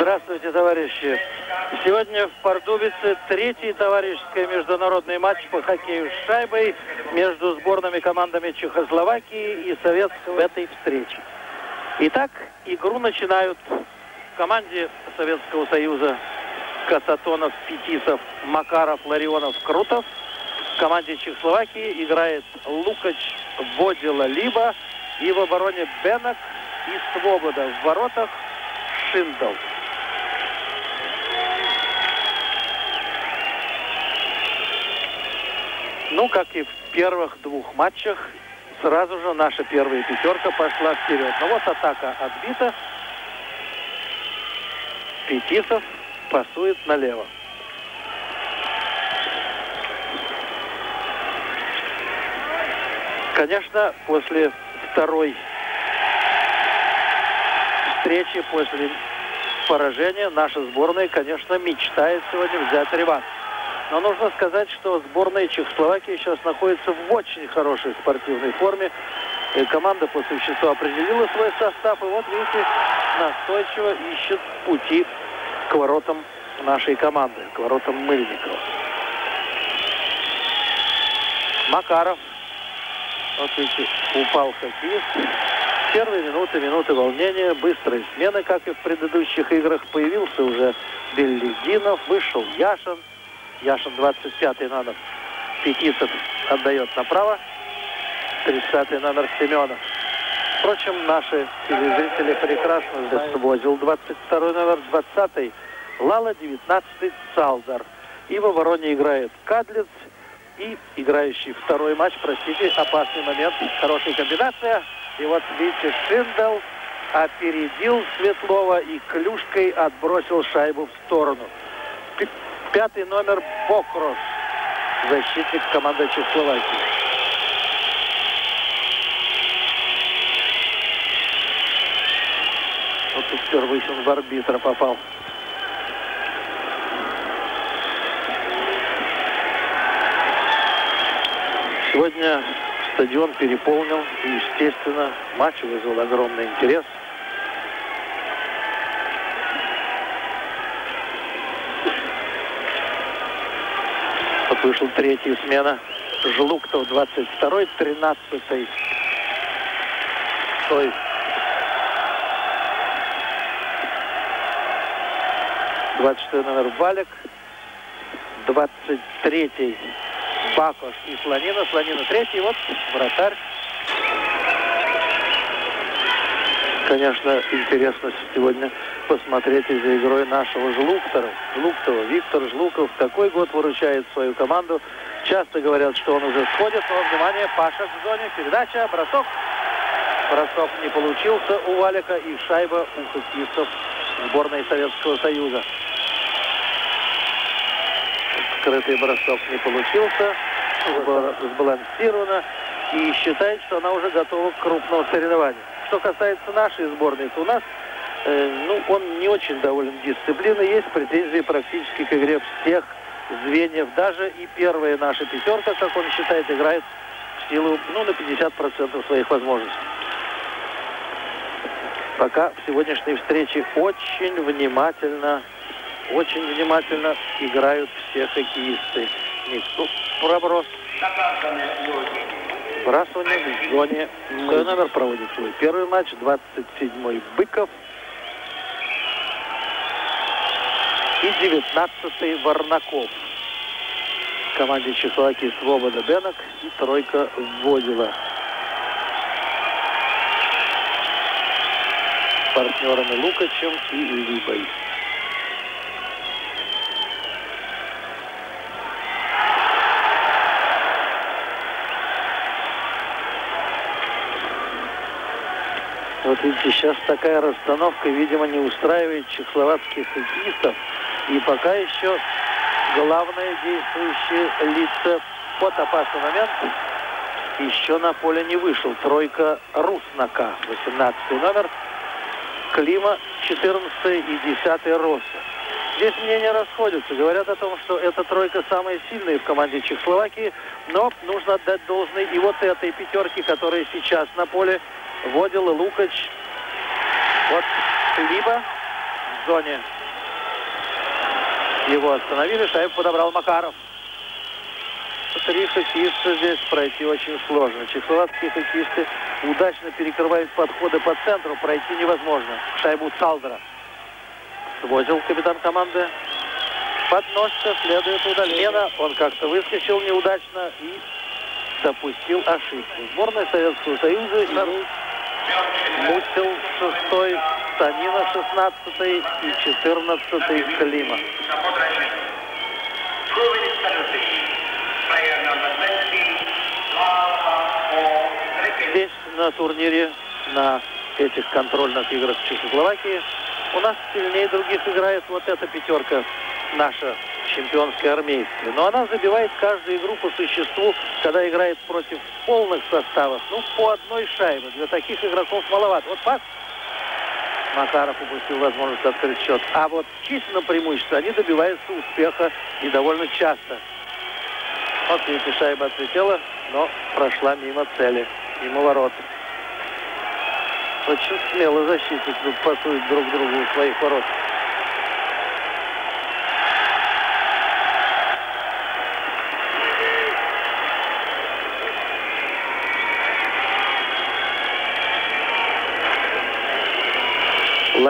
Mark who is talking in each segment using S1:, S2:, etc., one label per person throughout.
S1: Здравствуйте, товарищи. Сегодня в Пардубице третий товарищеский международный матч по хоккею с шайбой между сборными командами Чехословакии и Советского в этой встрече. Итак, игру начинают в команде Советского Союза Касатонов, Петисов, Макаров, Ларионов, Крутов. В команде Чехословакии играет Лукач, Водила, Либо и в обороне Бенок и Свобода. В воротах Шиндл. Ну, как и в первых двух матчах, сразу же наша первая пятерка пошла вперед. Ну вот атака отбита. Петисов пасует налево. Конечно, после второй встречи, после поражения, наша сборная, конечно, мечтает сегодня взять реванш. Но нужно сказать, что сборная Чехословакии сейчас находится в очень хорошей спортивной форме. И команда по существу определила свой состав. И вот, видите, настойчиво ищет пути к воротам нашей команды, к воротам Мыльникова. Макаров. Вот видите, упал хоккеист. Первые минуты, минуты волнения, быстрые смены, как и в предыдущих играх. Появился уже Беллидинов, вышел Яшин. Яшин 25-й номер. Петисов отдает направо. 30-й номер Семенов. Впрочем, наши телезрители прекрасно знают. Возил 22-й номер, 20-й Лала, 19-й Салдар. И в обороне играет Кадлиц. И играющий второй матч, простите, опасный момент. Хорошая комбинация. И вот, видите, Шиндал опередил Светлова и клюшкой отбросил шайбу в сторону. Пятый номер Бокрош, защитник команды Чехословакии. Вот тут Первыхин в арбитра попал. Сегодня стадион переполнен и, естественно, матч вызвал огромный интерес. Вот вышел третья смена. Жлуктов 22-й, 13-й. Ой. Двадцать номер Валик. 23-й Бакош и Слонина. Слонина третий. Вот вратарь. Конечно, интересно сегодня посмотреть за игрой нашего Жлуктора. Жлуктова. Виктор Жлуков такой год выручает свою команду. Часто говорят, что он уже сходит, но, внимание, Паша в зоне. Передача, бросок. Бросок не получился у Валика и шайба у хоккеистов сборной Советского Союза. Скрытый бросок не получился, сбалансировано и считает, что она уже готова к крупному соревнованию. Что касается нашей сборной, то у нас ну, он не очень доволен дисциплиной, есть претензии практически к игре всех звеньев. Даже и первая наша пятерка, как он считает, играет в силу ну, на 50% своих возможностей. Пока в сегодняшней встрече очень внимательно очень внимательно играют все хоккеисты. Никто проброс. Сбрасывание в зоне. Свой номер проводит свой первый матч. 27-й Быков. И 19-й Варнаков. В команде Чехословакии Свобода Бенок и тройка Водила. Партнерами Лукачем и Либой. Вот видите, сейчас такая расстановка, видимо, не устраивает чехословацких хоккеистов. И пока еще главное действующее лицо под опасный момент еще на поле не вышел. Тройка Руснака, 18 номер. Клима, 14 и 10 Росса. Здесь мнения расходятся. Говорят о том, что эта тройка самая сильная в команде Чехословакии. Но нужно отдать должное и вот этой пятерке, которая сейчас на поле Водил и Лукач. Вот либо в зоне. Его остановили, шайбу подобрал Макаров. Три хоккеиста здесь пройти очень сложно. Чехословацкие хоккеисты удачно перекрывают подходы по центру, пройти невозможно. Шайбу Цалдера. Свозил капитан команды. Подносится, следует удаление. Он как-то выскочил неудачно и допустил ошибку. Сборная Советского Союза имеет Мутил 6 Станина 16 и 14 Клима. Здесь на турнире, на этих контрольных играх в Чехословакии у нас сильнее других играет вот эта пятерка наша чемпионская армейская. Но она забивает каждую игру по существу, когда играет против полных составов. Ну, по одной шайбе. Для таких игроков маловато. Вот пас. Макаров упустил возможность открыть счет. А вот в численном преимуществе они добиваются успеха и довольно часто. Вот видите, шайба отлетела, но прошла мимо цели, мимо ворот. Очень смело защитник тут пасует друг другу у своих ворот.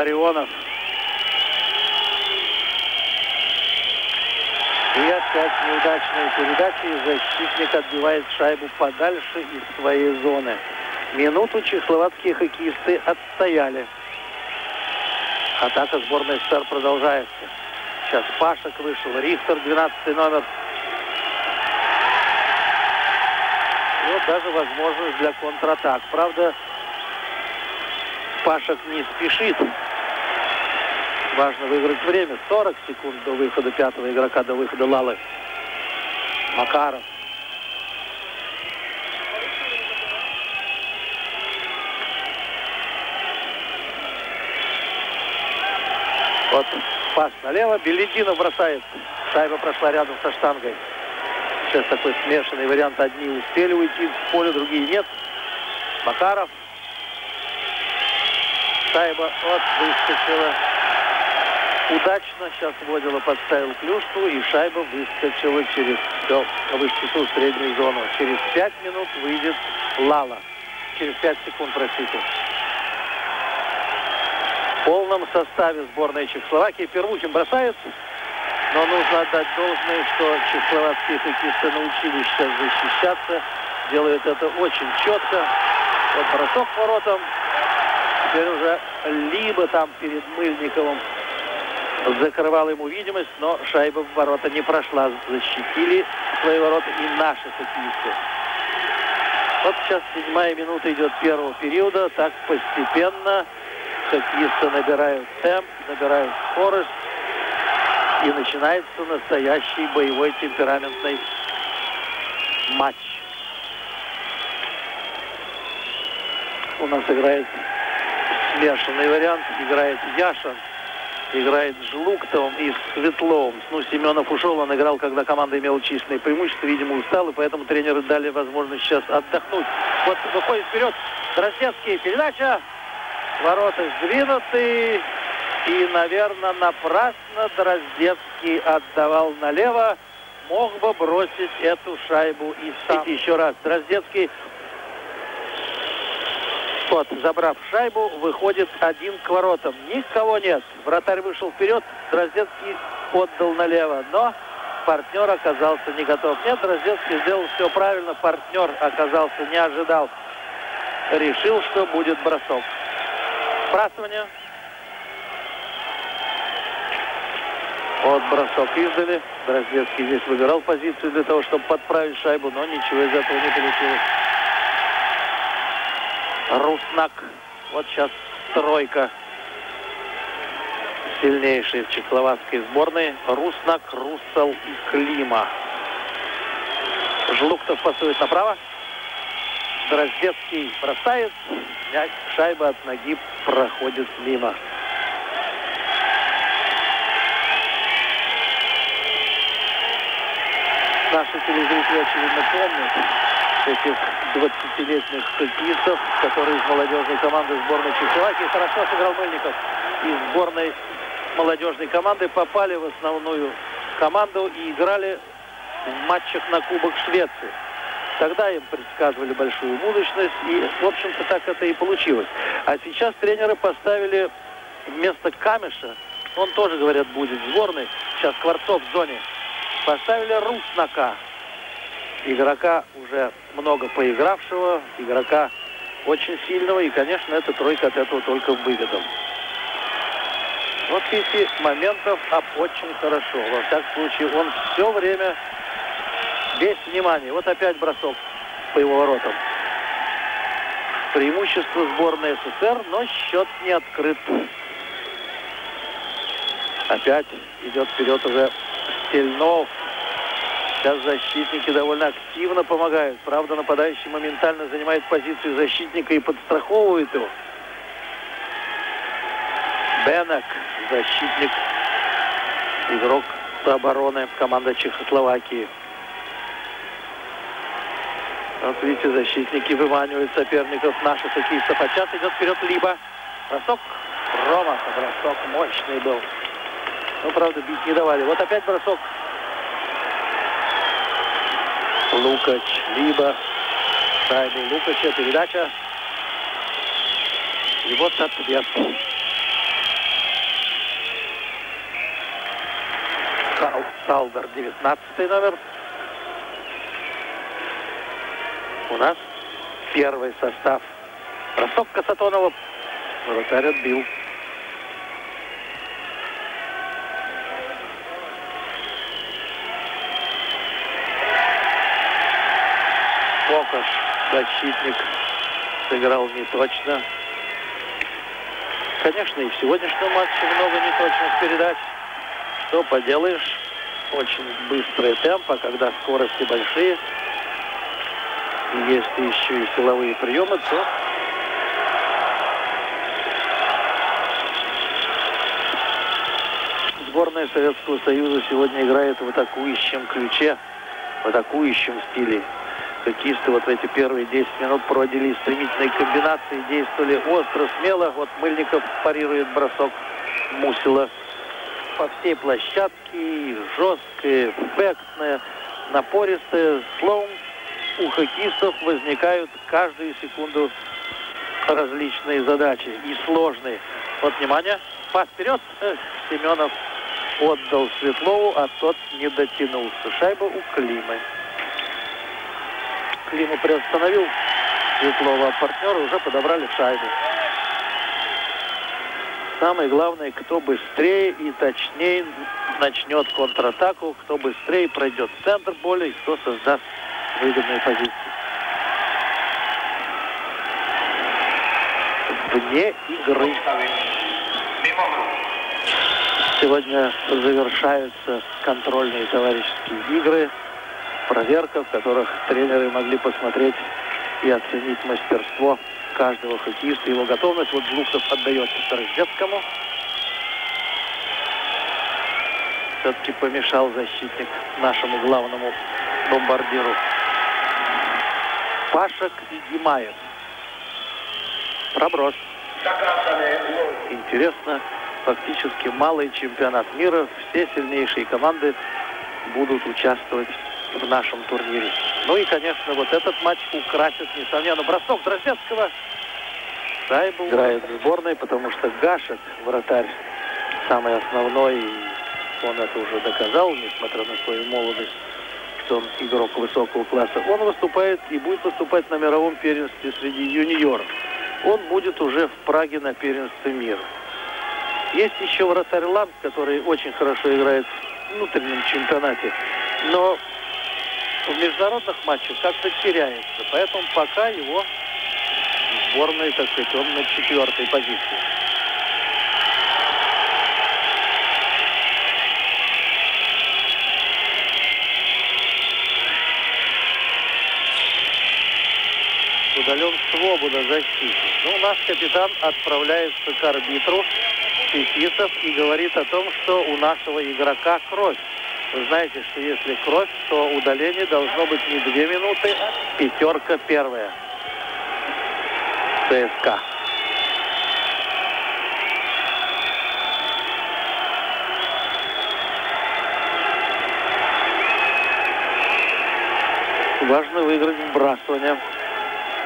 S1: Ларионов. И опять неудачные передачи. Защитник отбивает шайбу подальше из своей зоны. Минуту чехословацкие хоккеисты отстояли. Атака сборной СССР продолжается. Сейчас Пашек вышел, Рихтер 12 номер. И вот даже возможность для контратак. Правда, Пашек не спешит. Важно выиграть время. 40 секунд до выхода пятого игрока, до выхода Лалы. Макаров. Вот пас налево. Белединов бросает. Шайба прошла рядом со штангой. Сейчас такой смешанный вариант. Одни успели уйти в поле, другие нет. Макаров. Шайба вот выскочила. Удачно сейчас Водила подставил клюшку, и шайба выскочила через все, выскочила в среднюю зону. Через пять минут выйдет Лала. Через пять секунд, простите. В полном составе сборной Чехословакии Первухин бросает, но нужно отдать должное, что чехословацкие хоккеисты научились сейчас защищаться, делают это очень четко. Вот бросок к воротам, теперь уже либо там перед Мыльниковым закрывал ему видимость, но шайба в ворота не прошла. Защитили свои ворота и наши хоккеисты. Вот сейчас седьмая минута идет первого периода. Так постепенно хоккеисты набирают темп, набирают скорость. И начинается настоящий боевой темпераментный матч. У нас играет смешанный вариант. Играет Яшин играет с Жлуктовым и с Светловым. Ну, Семенов ушел, он играл, когда команда имела численное преимущество, видимо, устал, и поэтому тренеры дали возможность сейчас отдохнуть. Вот выходит вперед Дроздецкий, передача, ворота сдвинуты, и, наверное, напрасно Дроздецкий отдавал налево, мог бы бросить эту шайбу и сам. Еще раз, Дроздецкий вот, забрав шайбу, выходит один к воротам. Никого нет. Вратарь вышел вперед, Дроздецкий отдал налево. Но партнер оказался не готов. Нет, Дроздецкий сделал все правильно. Партнер оказался, не ожидал. Решил, что будет бросок. Сбрасывание. Вот бросок издали. Дроздецкий здесь выбирал позицию для того, чтобы подправить шайбу, но ничего из этого не получилось. Руснак. Вот сейчас тройка сильнейшие в чехословацкой сборной. Руснак, Руссел и Клима. Жлуктов пасует направо. Дроздецкий бросает. Мяч, шайба от ноги проходит мимо. Наши телезрители, очевидно, помнят этих 20-летних хоккеистов, которые из молодежной команды сборной Чехословакии. Хорошо сыграл Мыльников из сборной молодежной команды попали в основную команду и играли в матчах на Кубок Швеции. Тогда им предсказывали большую будущность, и, в общем-то, так это и получилось. А сейчас тренеры поставили вместо Камеша, он тоже, говорят, будет в сборной, сейчас Скворцов в зоне, поставили Руснака, игрока уже много поигравшего, игрока очень сильного, и, конечно, эта тройка от этого только выгода. Вот видите, моментов об очень хорошо. Во всяком случае, он все время весь внимание. Вот опять бросок по его воротам. Преимущество сборной СССР, но счет не открыт. Опять идет вперед уже Стельнов. Сейчас защитники довольно активно помогают. Правда, нападающий моментально занимает позицию защитника и подстраховывает его. Бенек, защитник, игрок обороны команда Чехословакии. Вот видите, защитники выманивают соперников наших хоккеистов. А сейчас идет вперед Либо. Бросок Рома, бросок мощный был. Ну, правда, бить не давали. Вот опять бросок. Лукач, либо шайбу Лукача, передача. И вот ответ. Карл Салдер, 19 номер. У нас первый состав. Бросок Касатонова. Вратарь отбил. Покаш, защитник, сыграл не точно. Конечно, и в сегодняшнем матче много неточных передач. Что поделаешь, очень быстрый темп, а когда скорости большие, если еще и силовые приемы, то сборная Советского Союза сегодня играет в атакующем ключе, в атакующем стиле хоккеисты вот эти первые 10 минут проводили стремительные комбинации, действовали остро, смело. Вот Мыльников парирует бросок Мусила по всей площадке, жесткая, эффектная, напористая. Словом, у хоккеистов возникают каждую секунду различные задачи и сложные. Вот, внимание, пас вперед. Семенов отдал Светлову, а тот не дотянулся. Шайба у Климы. Климу приостановил Светлова, а партнеры уже подобрали шайбу. Самое главное, кто быстрее и точнее начнет контратаку, кто быстрее пройдет центр поля и кто создаст выгодные позиции. Вне игры. Сегодня завершаются контрольные товарищеские игры проверка, в которых тренеры могли посмотреть и оценить мастерство каждого хоккеиста, его готовность. Вот Злуктов отдается Старостецкому. Все-таки помешал защитник нашему главному бомбардиру. Пашек и Гимаев. Проброс. Интересно, фактически малый чемпионат мира. Все сильнейшие команды будут участвовать в нашем турнире. Ну и, конечно, вот этот матч украсит, несомненно, бросок Дроздецкого. Шайбу играет в сборной, потому что Гашек, вратарь, самый основной, он это уже доказал, несмотря на свою молодость, что он игрок высокого класса. Он выступает и будет выступать на мировом первенстве среди юниоров. Он будет уже в Праге на первенстве мира. Есть еще вратарь Ламп, который очень хорошо играет в внутреннем чемпионате. Но в международных матчах как-то теряется. Поэтому пока его сборной, так сказать, он на четвертой позиции. удален свобода защиты. Ну, наш капитан отправляется к арбитру Фетисов и говорит о том, что у нашего игрока кровь. Вы знаете, что если кровь, то удаление должно быть не две минуты, а пятерка первая. ЦСКА. Важно выиграть сбрасывание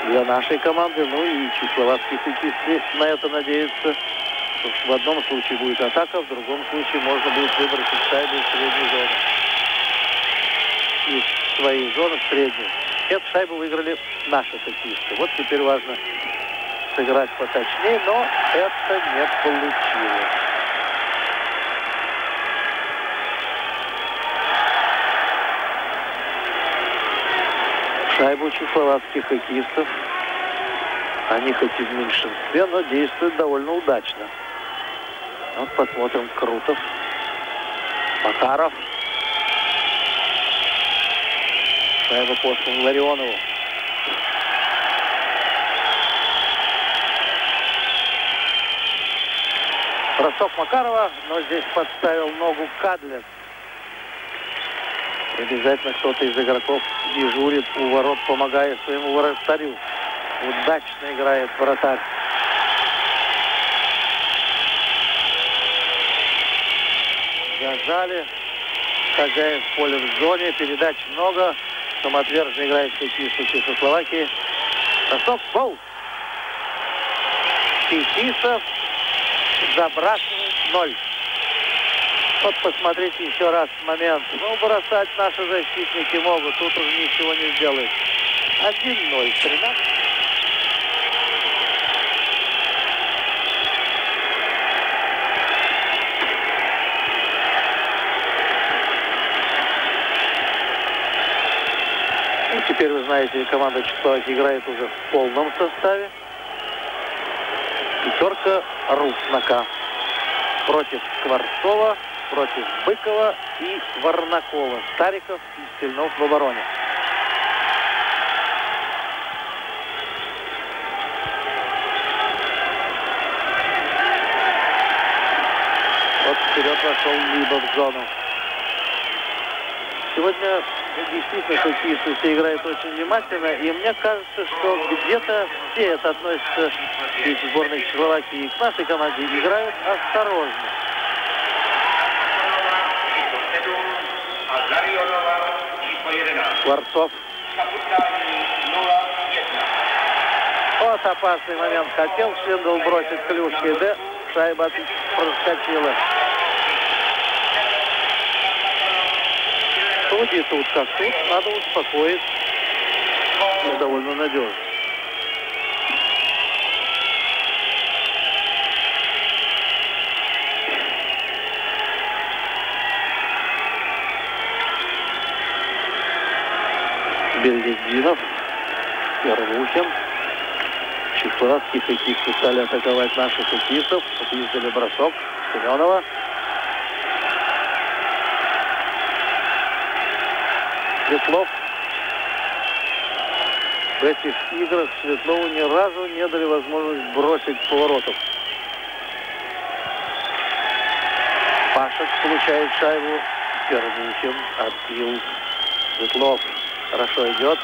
S1: для нашей команды. Ну и чехословацкие хоккеисты на это надеются. В одном случае будет атака, в другом случае можно будет выбросить шайбу в среднюю зону. Из своей зоны в среднюю. Эту шайбу выиграли наши хоккеисты. Вот теперь важно сыграть поточнее, но это не получилось. Шайбу чехословацких хоккеистов. Они хоть и в меньшинстве, но действуют довольно удачно. Вот посмотрим Крутов. Макаров. Шайба послан Ларионову. Бросок Макарова, но здесь подставил ногу Кадлер. Обязательно кто-то из игроков дежурит у ворот, помогая своему вратарю. Удачно играет вратарь. Зажали. Хозяин в поле в зоне. Передач много. Самоотверженно играет хоккеист Чехословакии. Бросок, гол. Фетисов забрасывает ноль. Вот посмотрите еще раз момент. Ну, бросать наши защитники могут. Тут уже ничего не сделаешь. 1-0. 13. Теперь вы знаете, команда Чехословакии играет уже в полном составе. Пятерка Руснака против Скворцова, против Быкова и Варнакова. Стариков и Стельнов в обороне. Вот вперед вошел Либо в зону. Сегодня действительно все играют очень внимательно, и мне кажется, что где-то все это относится и к сборной Чехословакии, и к нашей команде, играют осторожно. Скворцов. Вот опасный момент. Хотел Швиндл бросить клюшки, да шайба проскочила. Судьи тут как тут, надо успокоить. Довольно надежно. Бельдинов, Первухин. Чехословацкие хоккеисты стали атаковать наших хоккеистов. Издали бросок Семенова. Светлов. В этих играх Светлову ни разу не дали возможность бросить поворотов. Пашек получает шайбу. Первухин отбил Светлов. Хорошо идет.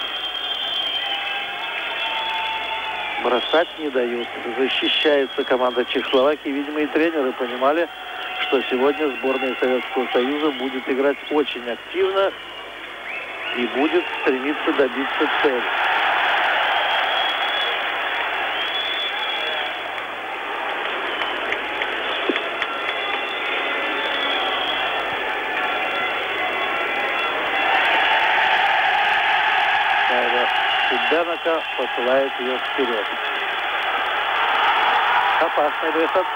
S1: Бросать не дают. Защищается команда Чехословакии. Видимо, и тренеры понимали, что сегодня сборная Советского Союза будет играть очень активно и будет стремиться добиться цели. Бенака посылает ее вперед. Опасный выход.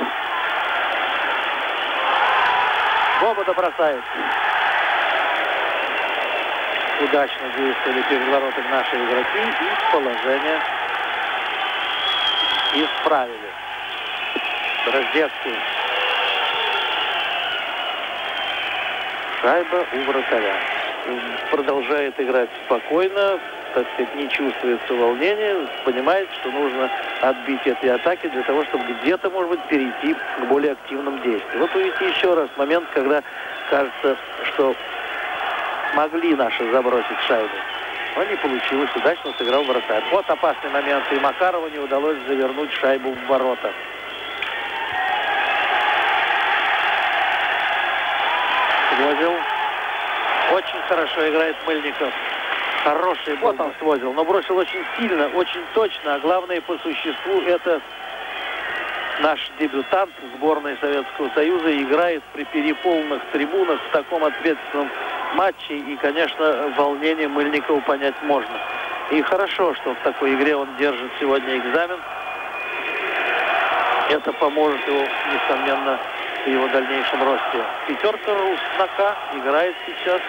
S1: Бобода бросает. Удачно действовали перед воротами наши игроки и положение исправили. Раздетский. Шайба у вратаря. Продолжает играть спокойно, так сказать, не чувствуется волнения, понимает, что нужно отбить эти атаки для того, чтобы где-то, может быть, перейти к более активным действиям. Вот увидите еще раз момент, когда кажется, что могли наши забросить шайбу. Но не получилось. Удачно сыграл вратарь. Вот опасный момент. И Макарову не удалось завернуть шайбу в ворота. Возил. Очень хорошо играет Мыльников. Хороший вот он свозил, но бросил очень сильно, очень точно, а главное по существу это наш дебютант сборной Советского Союза играет при переполненных трибунах в таком ответственном матче. И, конечно, волнение Мыльникова понять можно. И хорошо, что в такой игре он держит сегодня экзамен. Это поможет его, несомненно, в его дальнейшем росте. Пятерка Руснака играет сейчас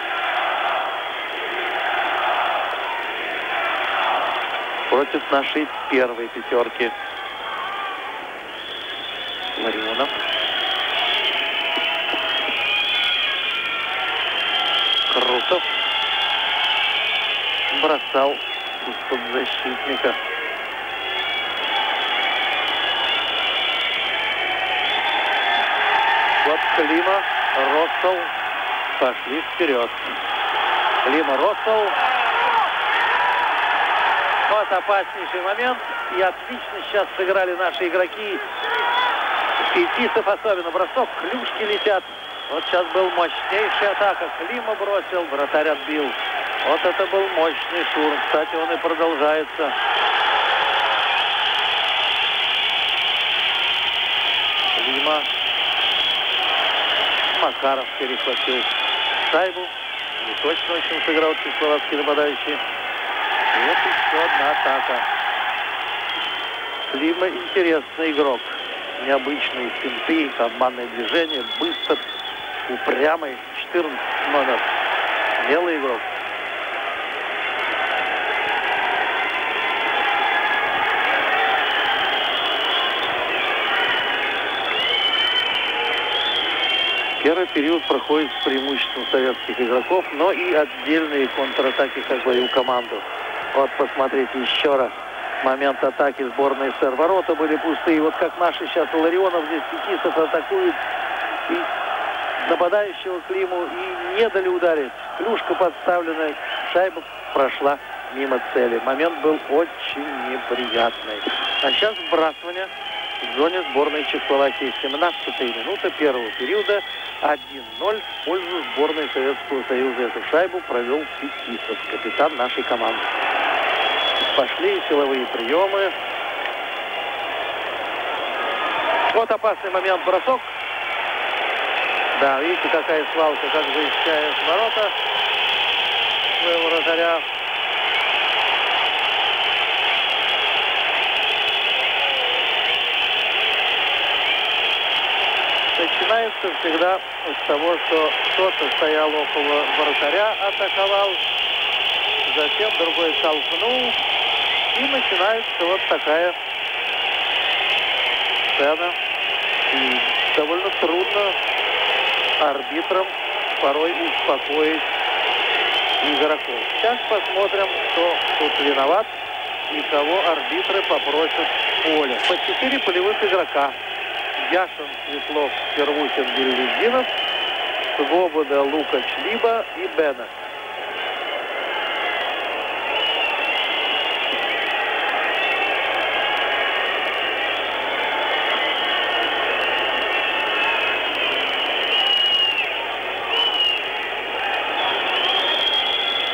S1: против нашей первой пятерки. Ларионов. Крутов. Бросал из-под защитника. Вот Клима, Россел пошли вперед. Клима, Россел. Вот опаснейший момент. И отлично сейчас сыграли наши игроки. Фетисов особенно. Бросок, клюшки летят. Вот сейчас был мощнейшая атака. Клима бросил, вратарь отбил. Вот это был мощный штурм. Кстати, он и продолжается. Клима. Макаров перехватил шайбу. Не точно очень сыграл чехословацкий нападающий. И вот еще одна атака. Клима интересный игрок необычные финты, обманные движения, быстр, упрямый, 14 номер, смелый игрок. Первый период проходит с преимуществом советских игроков, но и отдельные контратаки, как говорил команду. Вот посмотрите еще раз момент атаки сборной СССР. Ворота были пустые. Вот как наши сейчас Ларионов здесь Фетисов атакует и нападающего Климу и не дали ударить. Клюшка подставленная, шайба прошла мимо цели. Момент был очень неприятный. А сейчас сбрасывание в зоне сборной Чехословакии. 17 минута первого периода 1-0 в пользу сборной Советского Союза. Эту шайбу провел Фетисов, капитан нашей команды. Пошли силовые приемы. Вот опасный момент бросок. Да, видите, какая свалка, как защищает ворота своего вратаря. Начинается всегда с того, что кто-то стоял около вратаря, атаковал, затем другой толкнул, и начинается вот такая сцена. И довольно трудно арбитрам порой успокоить игроков. Сейчас посмотрим, кто тут виноват и кого арбитры попросят поле. По четыре полевых игрока. Яшин, Светлов, Первухин, Бельвединов, Свобода, Лукач, Либо и Беннет.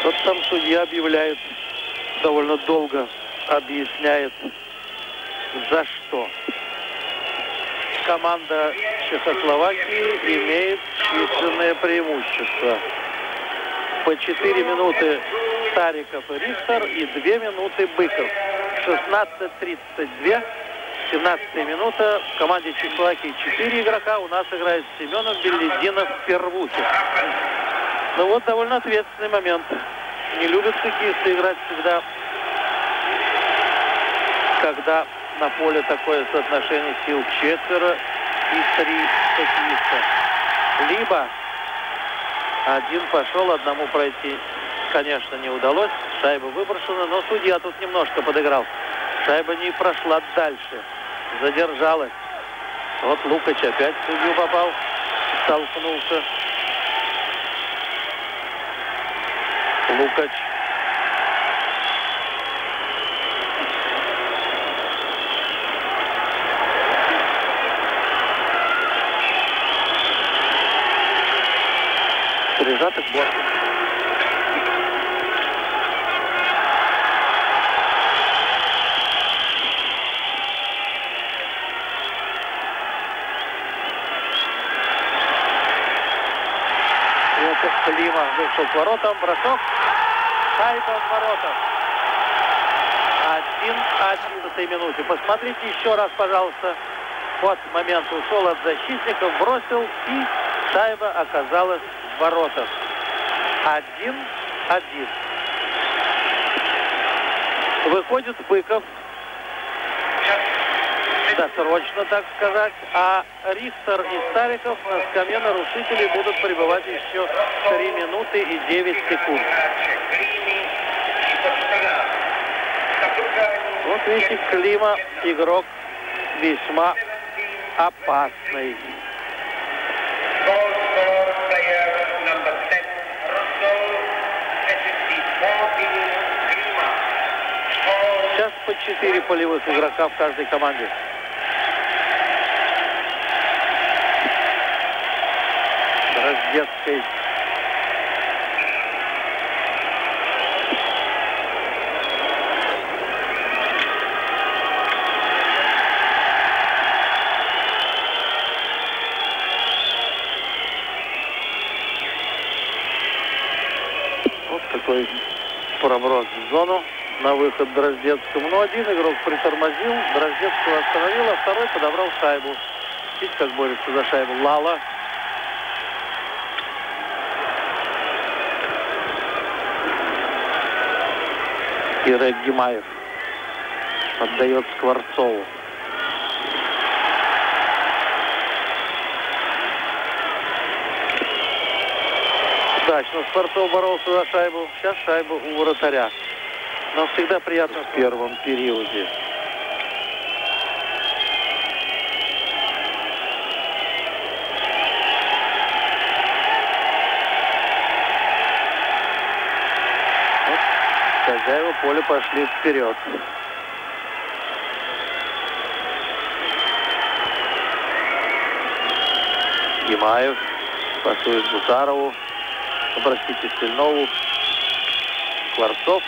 S1: Вот там судья объявляет, довольно долго объясняет, за что. Команда Чехословакии имеет численное преимущество. По 4 минуты Стариков и Рихтер и 2 минуты Быков. 16.32. 17 минута. В команде Чехословакии 4 игрока. У нас играет Семенов, Белединов, Первухин. Ну вот довольно ответственный момент. Не любят хоккеисты играть всегда, когда на поле такое соотношение сил четверо и три хоккеиста. Либо один пошел, одному пройти, конечно, не удалось. Шайба выброшена, но судья тут немножко подыграл. Шайба не прошла дальше, задержалась. Вот Лукач опять судью попал, столкнулся. Лукач. Прижатых блоков. Клима вышел к воротам, бросок шайба в воротах. Один одиннадцатой минуте. Посмотрите еще раз, пожалуйста. Вот момент ушел от защитников, бросил, и шайба оказалась в воротах. Один-один. Выходит Быков. Досрочно, так сказать. А Рихтер и Стариков на скамье нарушителей будут пребывать еще 3 минуты и 9 секунд. Вот видите, Клима игрок весьма опасный. Сейчас по 4 полевых игрока в каждой команде. Дроздецкой такой проброс в зону на выход Дроздецкому. Но один игрок притормозил, Дроздецкого остановил, а второй подобрал шайбу. Видите, как борется за шайбу Лала. И Рэг Гимаев отдает Скворцову. удачно Скворцов боролся за шайбу. Сейчас шайба у вратаря. Но всегда приятно в первом периоде. Вот хозяева поля пошли вперед. Гимаев пасует Гусарову простите, Стельнову, Скворцов.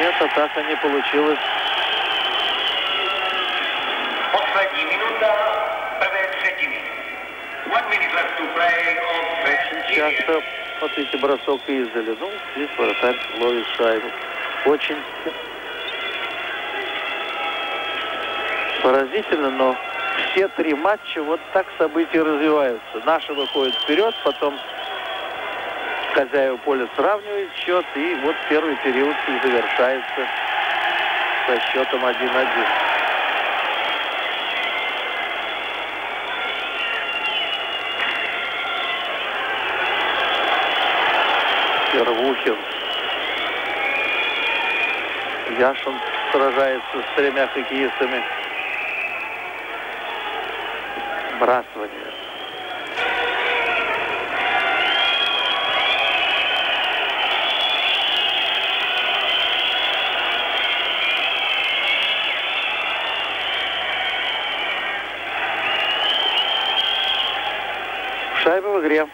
S1: Нет, атака не получилась. Очень часто, вот эти бросок издали. Ну, здесь вратарь ловит шайбу. Очень поразительно, но все три матча вот так события развиваются. Наши выходят вперед, потом хозяева поля сравнивают счет, и вот первый период завершается со счетом 1-1. Первухин. Яшин сражается с тремя хоккеистами сбрасывания. Шайба в игре.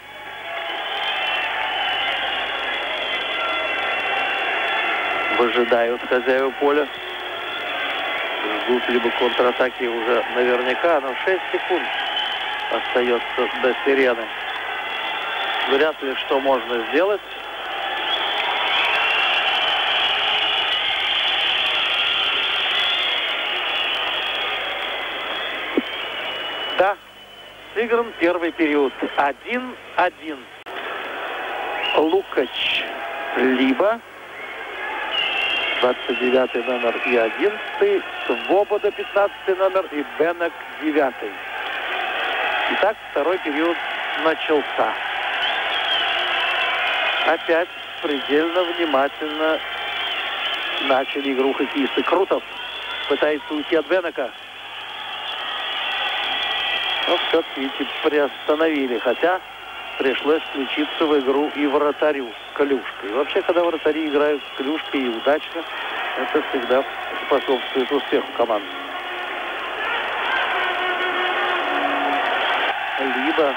S1: Выжидают хозяева поля. Ждут либо контратаки уже наверняка, но 6 секунд остается до сирены. Вряд ли что можно сделать. Да, сыгран первый период. Один-один. Лукач либо 29 номер и 11, Свобода 15 номер и Бенок 9. Итак, второй период начался. Опять предельно внимательно начали игру хоккеисты. Крутов пытается уйти от Бенека. Но все-таки, приостановили. Хотя пришлось включиться в игру и вратарю клюшкой. Вообще, когда вратари играют клюшкой и удачно, это всегда способствует успеху команды. либо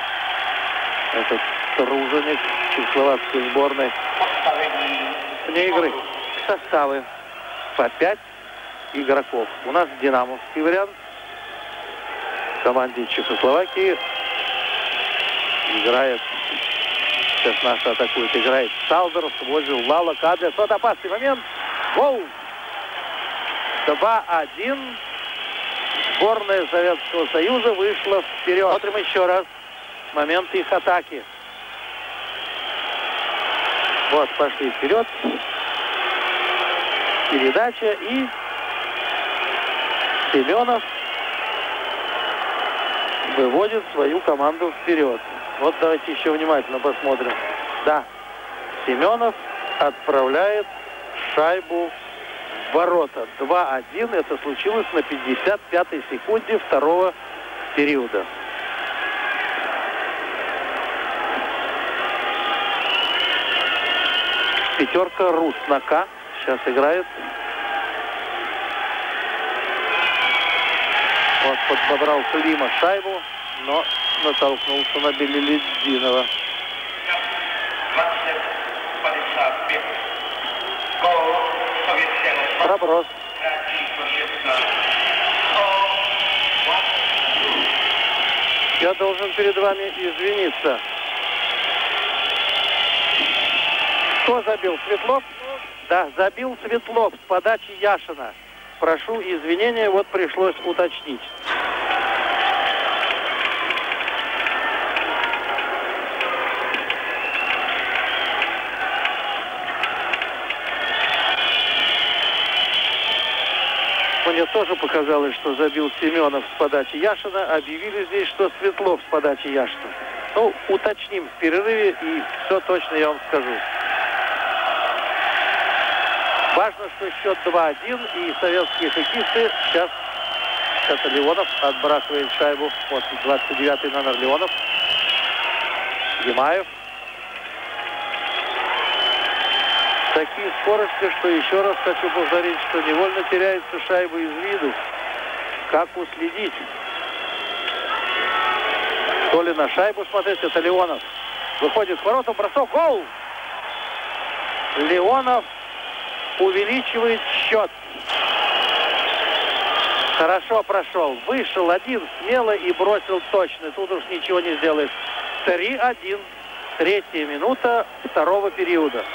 S1: этот труженик чехословацкой сборной вне игры. Составы по 5 игроков. У нас динамовский вариант. команде Чехословакии. Играет, сейчас наша атакует, играет Салдер, свозил Лала Кадрес. Вот опасный момент. Гол! 2-1. Сборная Советского Союза вышла вперед. Смотрим еще раз момент их атаки. Вот, пошли вперед. Передача и Семенов выводит свою команду вперед. Вот давайте еще внимательно посмотрим. Да, Семенов отправляет шайбу в ворота. 2-1. Это случилось на 55-й секунде второго периода. Пятерка Руснака сейчас играет. Вот подобрал Клима шайбу, но натолкнулся на Белелединова. Проброс. Я должен перед вами извиниться. Кто забил? Светлов? Да, забил Светлов с подачи Яшина. Прошу извинения, вот пришлось уточнить. Мне тоже показалось, что забил Семенов с подачи Яшина. Объявили здесь, что Светлов с подачи Яшина. Ну, уточним в перерыве и все точно я вам скажу. Важно, что счет 2-1, и советские хоккеисты сейчас... Сейчас Леонов отбрасывает шайбу. Вот 29-й номер Леонов. Ямаев. Такие скорости, что еще раз хочу повторить, что невольно теряется шайба из виду. Как уследить? То ли на шайбу смотреть, это Леонов. Выходит к воротам, бросок, гол! Леонов увеличивает счет. Хорошо прошел. Вышел один смело и бросил точно. Тут уж ничего не сделаешь. 3-1. Третья минута второго периода.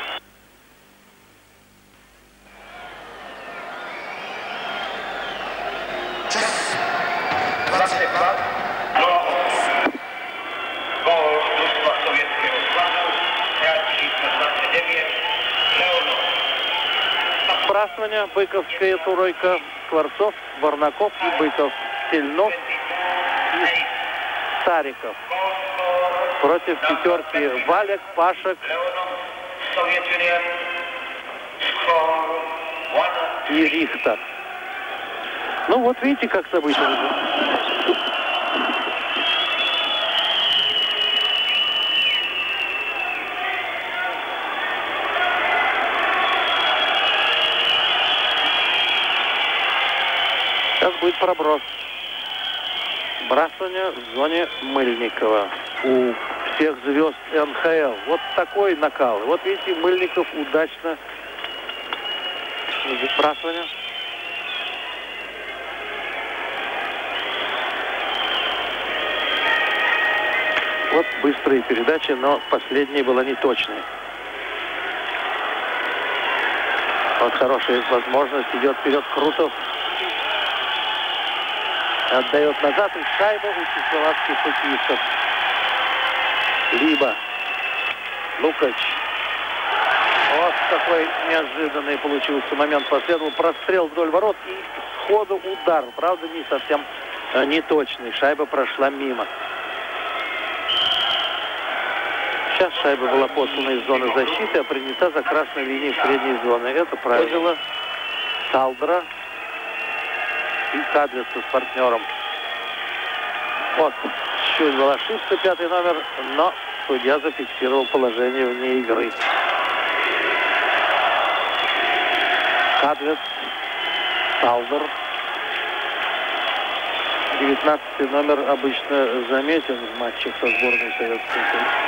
S1: Быковская туройка. Скворцов, Варнаков и Быков. Сильнов и Стариков. Против пятерки Валек, Пашек и Рихтер. Ну вот видите, как события. Сейчас будет проброс. Бросание в зоне Мыльникова. У всех звезд НХЛ. Вот такой накал. Вот видите, Мыльников удачно сбрасывание. Вот быстрые передачи, но последняя была неточной. Вот хорошая возможность. Идет вперед Крутов. Отдает назад и шайба у чехословацких хоккеистов. Либо Лукач. Вот какой неожиданный получился момент. Последовал прострел вдоль ворот и сходу удар. Правда, не совсем э, неточный. Шайба прошла мимо. Сейчас шайба была послана из зоны защиты, а принята за красной линией средней зоны. Это правило Салдера и Кадлица с партнером. Вот, чуть была ошибка, пятый номер, но судья зафиксировал положение вне игры. Кадлиц, Салдер. 19 номер обычно заметен в матчах со сборной Советского Союза.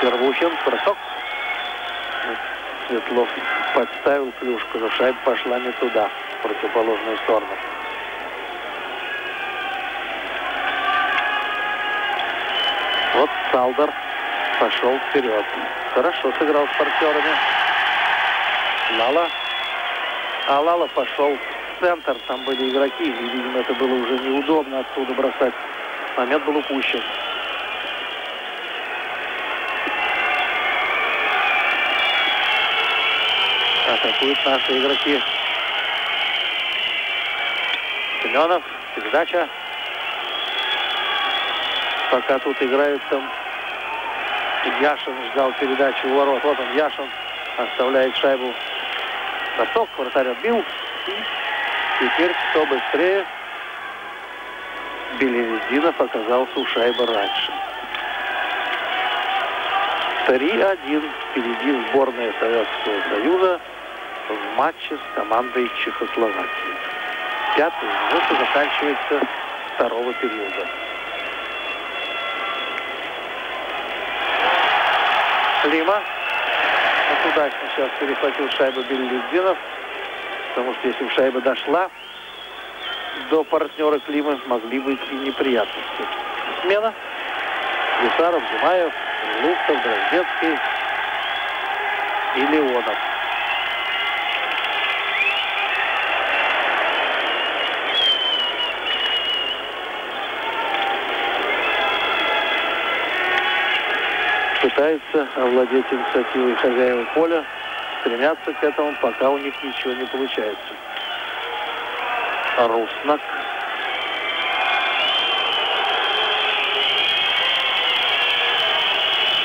S1: Первухин, бросок. Светлов подставил клюшку, но шайба пошла не туда, в противоположную сторону. Вот Салдер пошел вперед. Хорошо сыграл с партнерами. Лала. А Лала пошел в центр. Там были игроки. И, видимо, это было уже неудобно оттуда бросать. Момент был упущен. Атакуют наши игроки. Семенов. Передача. Пока тут играют там Яшин ждал передачи у ворот. Вот он, Яшин оставляет шайбу. Бросок, вратарь отбил. И теперь кто быстрее. Белевединов оказался у шайбы раньше. 3-1 впереди сборная Советского Союза в матче с командой Чехословакии. Пятый минута заканчивается второго периода. Клима. Вот удачно сейчас перехватил шайбу Беллидинов. Потому что если бы шайба дошла до партнера Клима, могли быть и неприятности. Смена. Висаров, Зимаев, Луктов, Дроздецкий и Леонов. Пытаются овладеть инициативой хозяева поля, стремятся к этому, пока у них ничего не получается. Руснак.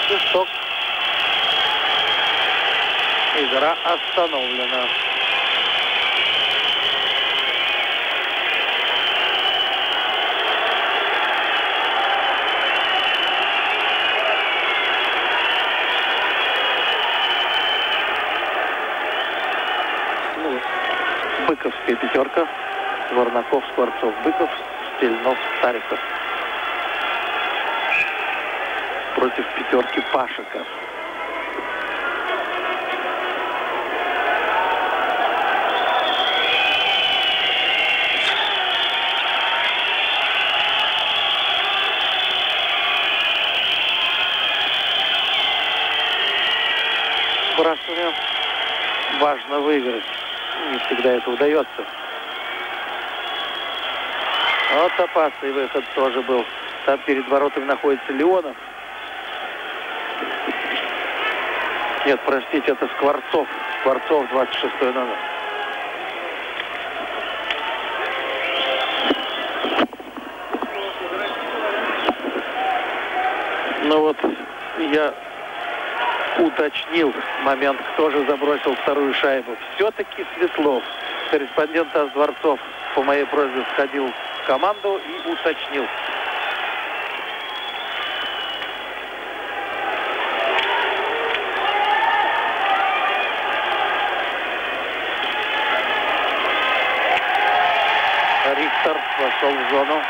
S1: Свисток. Игра остановлена. Быковская пятерка. Варнаков, Скворцов, Быков, Стельнов, Стариков. Против пятерки Пашика. Сбрасываем. Важно выиграть не всегда это удается. Опасный выход тоже был. Там перед воротами находится Леонов. Нет, простите, это Скворцов. Скворцов, 26 номер. Ну вот, я уточнил момент, кто же забросил вторую шайбу. Все-таки Светлов. Корреспондент ас Дворцов по моей просьбе сходил команду и уточнил. Рихтер вошел в зону.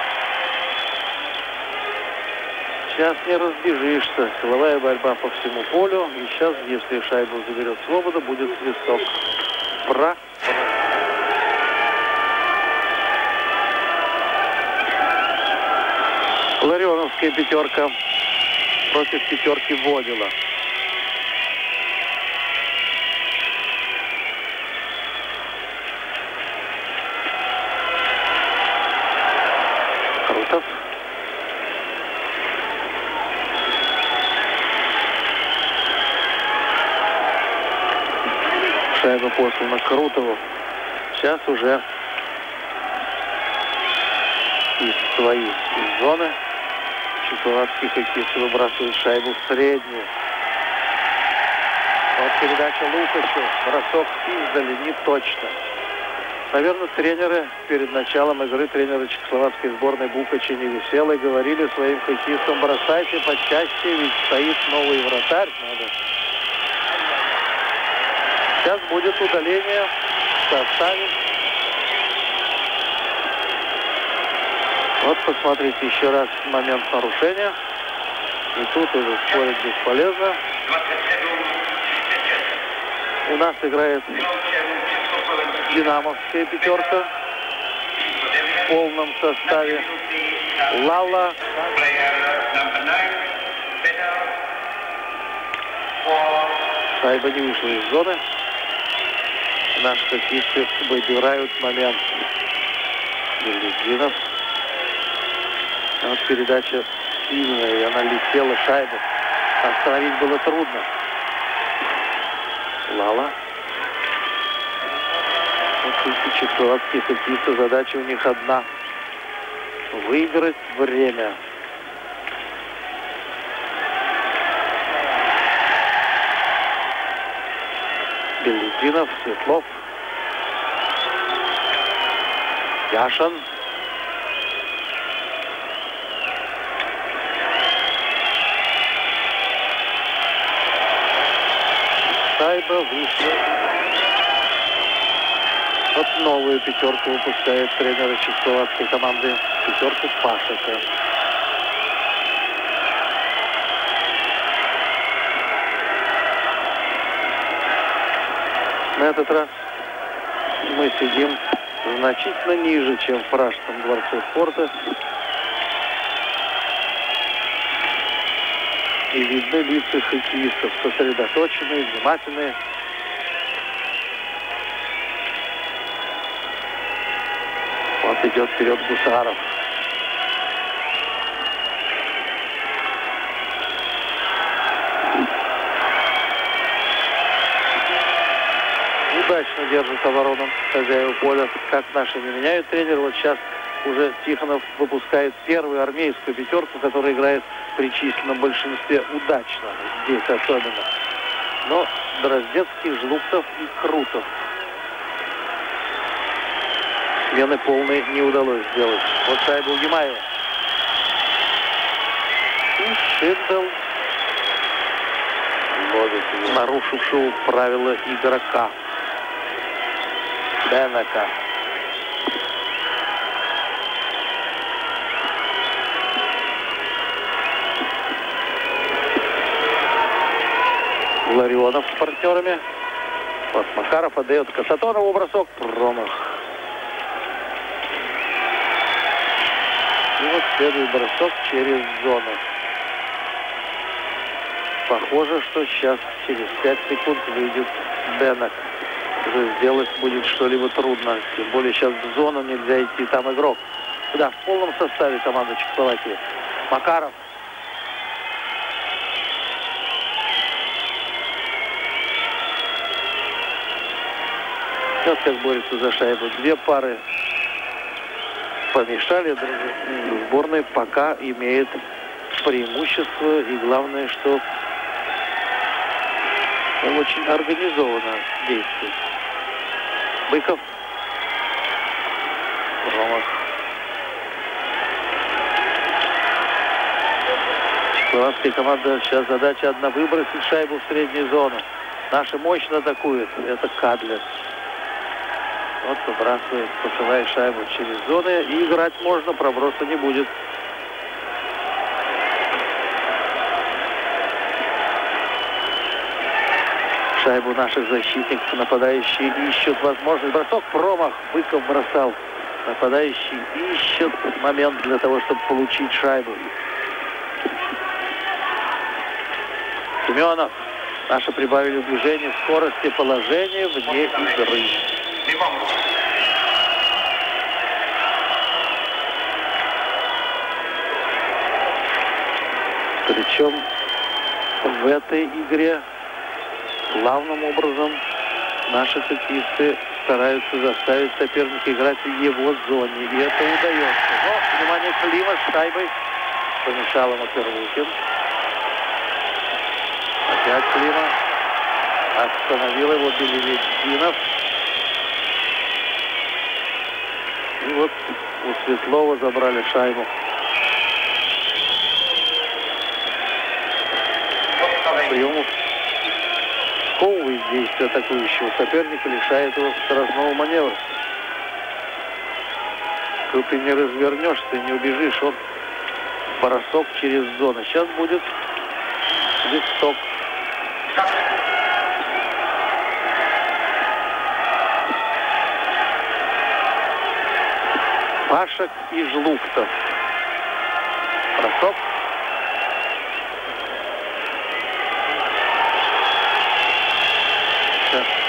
S1: Сейчас не разбежишься. Силовая борьба по всему полю. И сейчас, если шайбу заберет Свобода, будет свисток. Про. Ларионовская пятерка против пятерки Водила. шайба послана Крутову. Сейчас уже из своей зоны чехословацкие хоккеисты выбрасывают шайбу в среднюю. Вот передача Лукачу. Бросок издали не точно. Наверное, тренеры перед началом игры, тренеры чехословацкой сборной Букачи не веселые, говорили своим хоккеистам, бросайте почаще, ведь стоит новый вратарь. Надо Сейчас будет удаление в. Вот посмотрите еще раз момент нарушения. И тут уже спорить бесполезно. У нас играет динамовская пятерка в полном составе. Лала. Шайба не вышла из зоны. Наши хоккеисты выбирают момент. Белизинов. Вот передача сильная, и она летела шайбу. Остановить было трудно. Лала. Вот эти чехословацкие хоккеисты, задача у них одна. Выиграть время. Беллетинов, Светлов. Яшин. Шайба вышла. Вот новую пятерку выпускает тренер чехословацкой команды. Пятерку Пашика. На этот раз мы сидим значительно ниже, чем в Пражском дворце спорта. И видны лица хоккеистов, сосредоточенные, внимательные. Вот идет вперед Гусаров. удачно держит оборону хозяева поля. Как наши не меняют тренер. Вот сейчас уже Тихонов выпускает первую армейскую пятерку, которая играет при большинстве удачно. Здесь особенно. Но Дроздецкий, Жлуктов и Крутов. Смены полной не удалось сделать. Вот шайба у Ямаева. И Шиндл нарушившего правила игрока. Бенака. Ларионов с партнерами. Вот Макаров отдает Касатонову бросок. Промах. И вот следует бросок через зону. Похоже, что сейчас через 5 секунд выйдет Бенок. Уже сделать будет что-либо трудно. Тем более сейчас в зону нельзя идти, там игрок. Да, в полном составе команды Чехословакии. Макаров. Вот как борется за шайбу. Две пары помешали. Сборная пока имеет преимущество. И главное, что очень организованно действует. Быков. Промах. Чехословацкая команда сейчас задача одна выбросить шайбу в среднюю зону. Наши мощно атакуют. Это Кадлер. Вот выбрасывает, посылает шайбу через зоны. И играть можно, проброса не будет. шайбу наших защитников. Нападающие ищут возможность. Бросок, промах. Быков бросал. Нападающие ищут момент для того, чтобы получить шайбу. Семенов. Наши прибавили движение, скорости, положения вне игры. Причем в этой игре главным образом наши хоккеисты стараются заставить соперника играть в его зоне. И это удается. Но, внимание, Клима с шайбой помешал ему Первухин. Опять Клима. Остановил его Белевединов. Вот у Светлова забрали шайбу. Приемов сковывает действия атакующего соперника, лишает его скоростного маневра. Тут ты не развернешься, ты не убежишь. Вот бросок через зону. Сейчас будет листок. Пашек и Жлуктов. Бросок.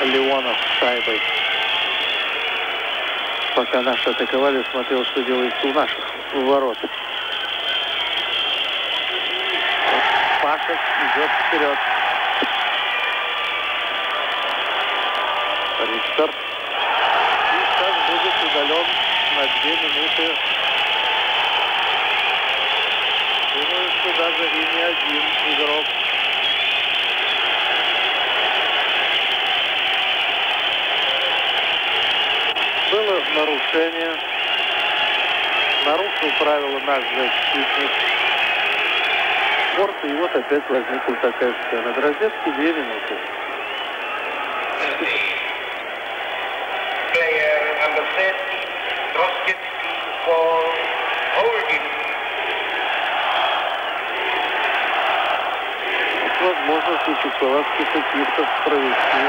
S1: Леонов с шайбой. Пока наши атаковали, смотрел, что делается у наших ворот. Пашек идет вперед. Рихтер. И сейчас будет удален на две минуты. Думаю, что даже и не один игрок. Было нарушение. Нарушил правила наш защитник. Спорта, и вот опять возникла такая сцена. Дрозецкий две минуты. Возможность у чехословацких хоккеистов провести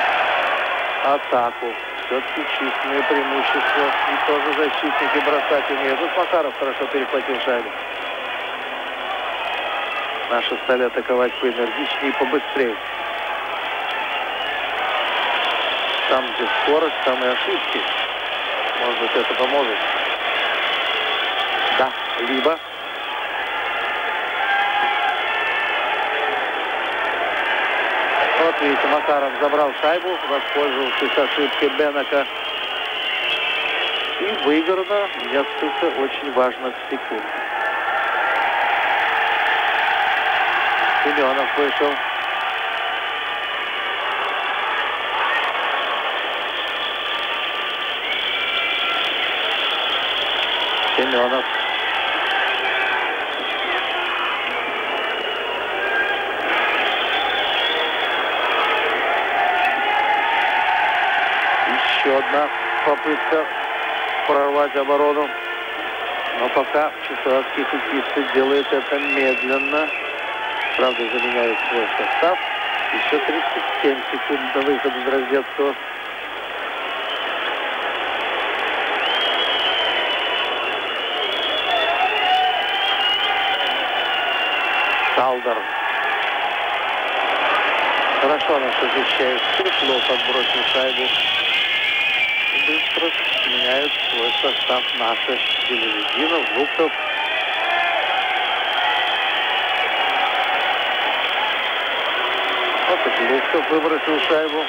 S1: атаку. Все-таки численное преимущество. И тоже защитники бросать умеют. Вот Макаров хорошо перехватил шайбу. Наши стали атаковать поэнергичнее и побыстрее. Там, где скорость, там и ошибки. Может быть, это поможет. Да, либо видите, Макаров забрал шайбу, воспользовавшись ошибкой Бенака. И выиграно несколько очень важных секунд. Семенов вышел. Семенов. Еще одна попытка прорвать оборону. Но пока чехословацкие хоккеисты делают это медленно. Правда, заменяют свой состав. Еще 37 секунд до выхода Дроздецкого. Салдер. Хорошо нас защищает. Круглов отбросил шайбу. Быстро меняют свой состав наши Белевединов, Луктов. Вот и Луктов выбросил шайбу.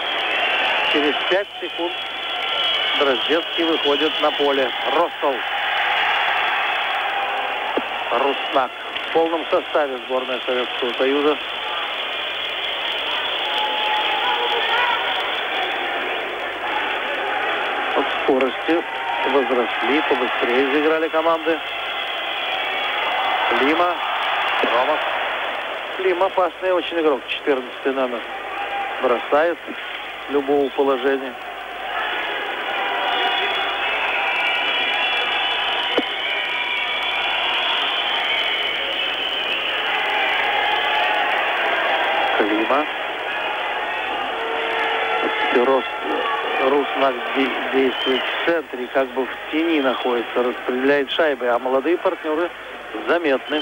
S1: Через 5 секунд Дроздецкий выходит на поле. Ростов. Руснак. В полном составе сборная Советского Союза. От скорости возросли, побыстрее заиграли команды. Клима, Ромов. Клим опасный очень игрок, 14 номер. Бросает любого положения. Клима. Рост Руснак действует в центре, как бы в тени находится, распределяет шайбы, а молодые партнеры заметны.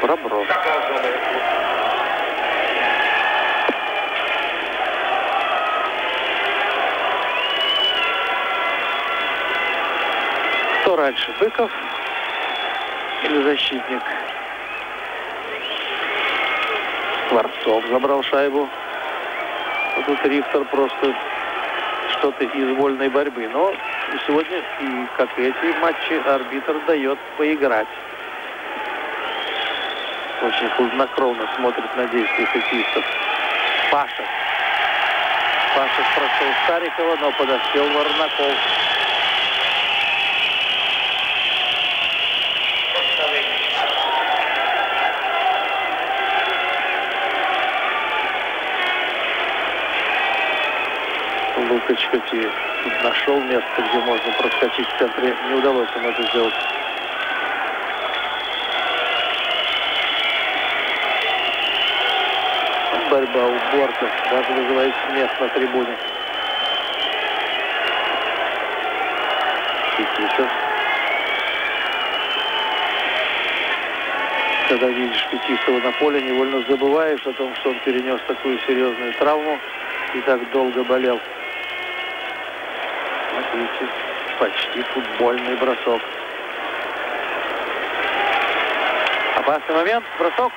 S1: Проброс. Кто раньше, Быков или защитник? Скворцов забрал шайбу. Тут Рихтер просто что-то из вольной борьбы. Но сегодня, и как и эти матчи, арбитр дает поиграть. Очень хладнокровно смотрит на действия хоккеистов. Паша. Паша прошел Старикова, но подоспел Варнаков. Лукач хоть и нашел место, где можно проскочить в центре, не удалось ему это сделать. Борьба у борта даже вызывает смех на трибуне. Фетисов. Когда видишь Фетисова на поле, невольно забываешь о том, что он перенес такую серьезную травму и так долго болел. Видите, почти футбольный бросок. Опасный момент, бросок.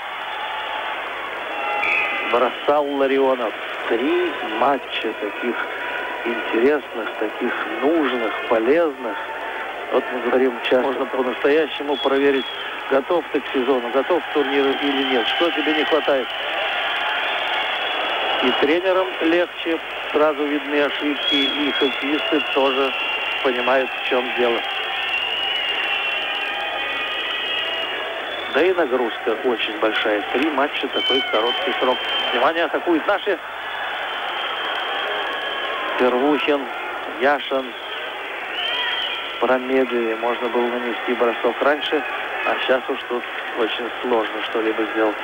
S1: Бросал Ларионов. Три матча таких интересных, таких нужных, полезных. Вот мы говорим, часто можно по-настоящему проверить, готов ты к сезону, готов к турниру или нет. Что тебе не хватает? И тренерам легче, сразу видны ошибки, и хоккеисты тоже понимают, в чем дело. Да и нагрузка очень большая. Три матча, такой короткий срок. Внимание, атакуют наши. Первухин, Яшин промедлили. Можно было нанести бросок раньше, а сейчас уж тут очень сложно что-либо сделать.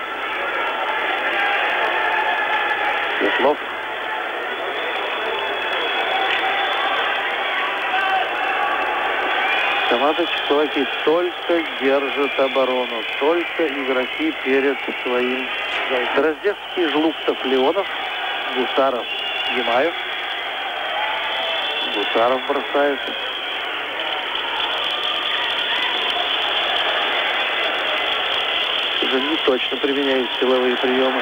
S1: Светлов. Команда Чехословакии только держит оборону, только игроки перед своим. Дроздевский, Жлуктов, Леонов, Гусаров, Ямаев. Гусаров бросает. Уже не точно применяет силовые приемы.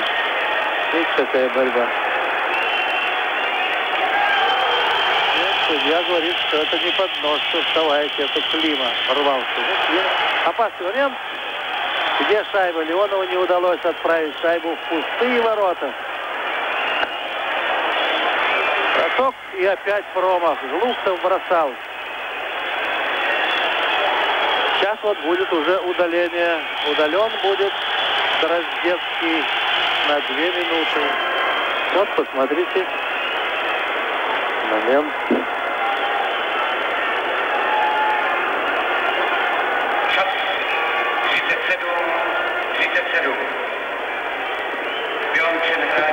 S1: Видите, какая борьба. Нет, судья говорит, что это не поднос, что вставайте, это Клима рвался. Ну, опасный момент, где шайба. Леонову не удалось отправить шайбу в пустые ворота. Бросок и опять промах. Жлухтов бросал. Сейчас вот будет уже удаление. Удален будет Дроздецкий на две минуты. Вот, посмотрите. Момент.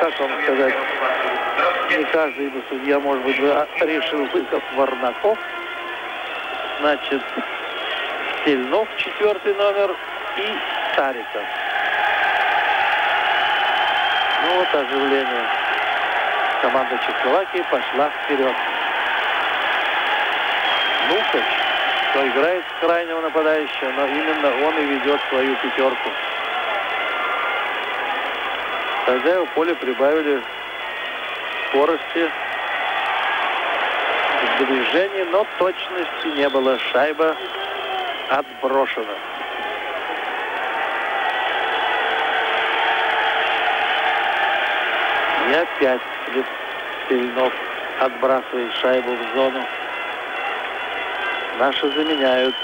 S1: Как вам сказать, не каждый бы судья, может быть, бы решил выкоп Варнаков. Значит, Сильнов, четвертый номер, и Стариков. Ну вот оживление. Команда Чехословакии пошла вперед. Нукач, кто играет с крайнего нападающего, но именно он и ведет свою пятерку. Хозяева поле прибавили скорости, движения, но точности не было. Шайба отброшена. И опять Сильнов отбрасывает шайбу в зону. Наши заменяют.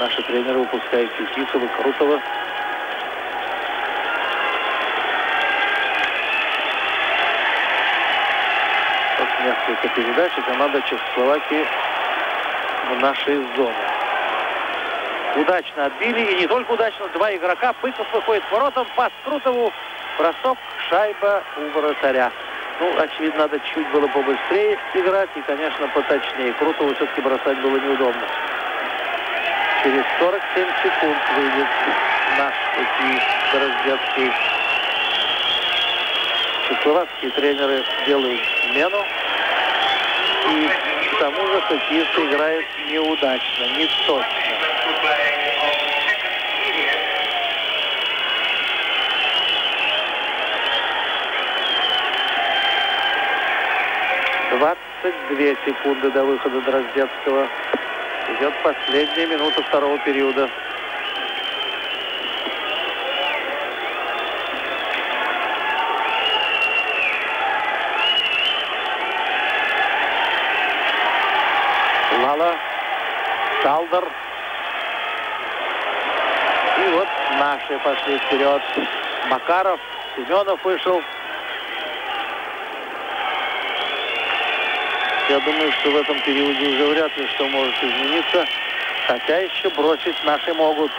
S1: Наши тренеры выпускают Фетисова, Крутого. Вот несколько передач, и команда Чехословакии в нашей зоне. Удачно отбили, и не только удачно, два игрока. Пыков выходит к воротам, пас Крутову, бросок, шайба у вратаря. Ну, очевидно, надо чуть было побыстрее играть и, конечно, поточнее. Крутову все-таки бросать было неудобно. Через 47 секунд выйдет наш хоккеист Дроздецкий. Чехословацкие тренеры делают смену. И к тому же хоккеист играет неудачно, не точно. 22 секунды до выхода Дроздецкого. Идет последняя минута второго периода. Талдер. И вот наши пошли вперед. Макаров, Семенов вышел. Я думаю, что в этом периоде уже вряд ли что может измениться. Хотя еще бросить наши могут.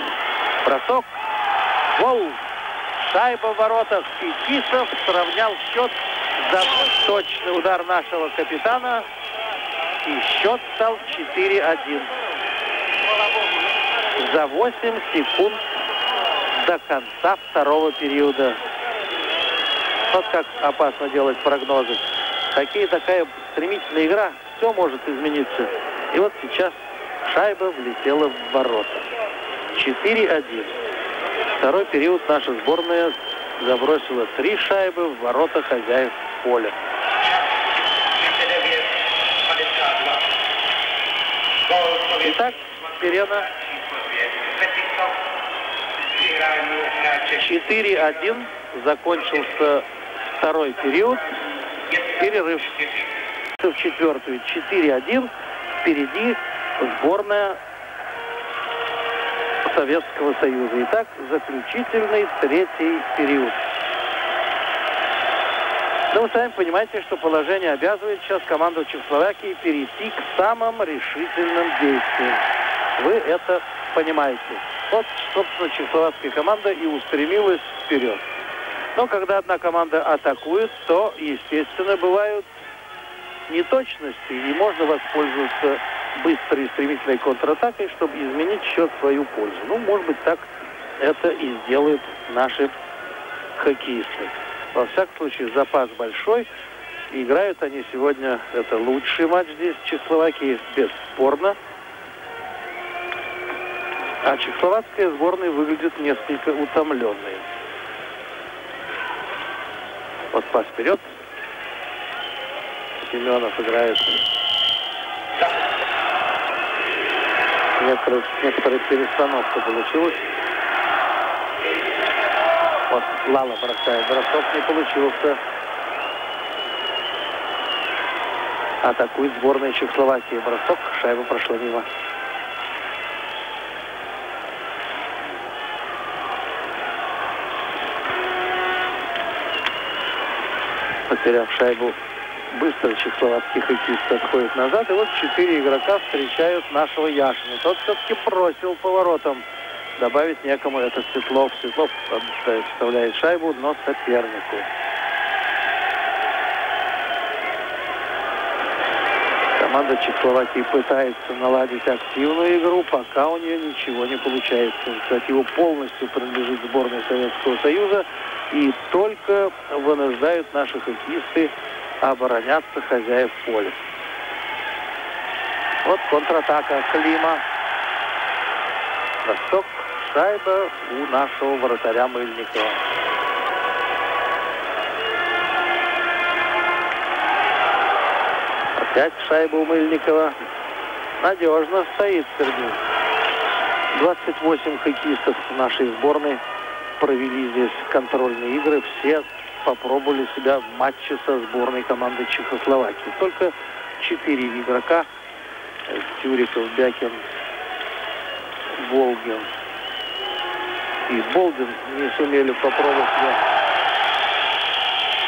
S1: Бросок. Гол. Шайба в воротах. Фетисов сравнял счет за точный удар нашего капитана. И счет стал 4-1. За 8 секунд до конца второго периода. Вот как опасно делать прогнозы. Хоккей такая стремительная игра, все может измениться. И вот сейчас шайба влетела в ворота. 4-1. Второй период наша сборная забросила три шайбы в ворота хозяев поля. Итак, Сирена 4-1. Закончился второй период. Перерыв в четвертую. 4-1. Впереди сборная Советского Союза. Итак, заключительный третий период. Ну, вы сами понимаете, что положение обязывает сейчас команду Чехословакии перейти к самым решительным действиям. Вы это понимаете. Вот, собственно, чехословацкая команда и устремилась вперед. Но когда одна команда атакует, то, естественно, бывают неточности, и можно воспользоваться быстрой и стремительной контратакой, чтобы изменить счет в свою пользу. Ну, может быть, так это и сделают наши хоккеисты. Во всяком случае, запас большой. Играют они сегодня, это лучший матч здесь Чехословакии, бесспорно. А чехословацкая сборная выглядит несколько утомленной. Вот пас вперед. Семенов играет. Некоторая, некоторая перестановка получилась. Вот Лала бросает. Бросок не получился. Атакует сборная Чехословакии. Бросок. Шайба прошла мимо. Потеряв шайбу, быстро чехословацкий хоккеист отходит назад. И вот четыре игрока встречают нашего Яшина. Тот все-таки бросил поворотом добавить некому это Светлов. Светлов вставляет шайбу, но сопернику. Команда Чехословакии пытается наладить активную игру, пока у нее ничего не получается. Инициатива полностью принадлежит сборной Советского Союза и только вынуждают наши хоккеисты обороняться хозяев поля. Вот контратака Клима. Восток шайба у нашего вратаря Мыльникова. Опять шайба у Мыльникова. Надежно стоит Сергей. 28 хоккеистов нашей сборной провели здесь контрольные игры. Все попробовали себя в матче со сборной команды Чехословакии. Только четыре игрока. Тюриков, Бякин, Волгин и Болдин не сумели попробовать.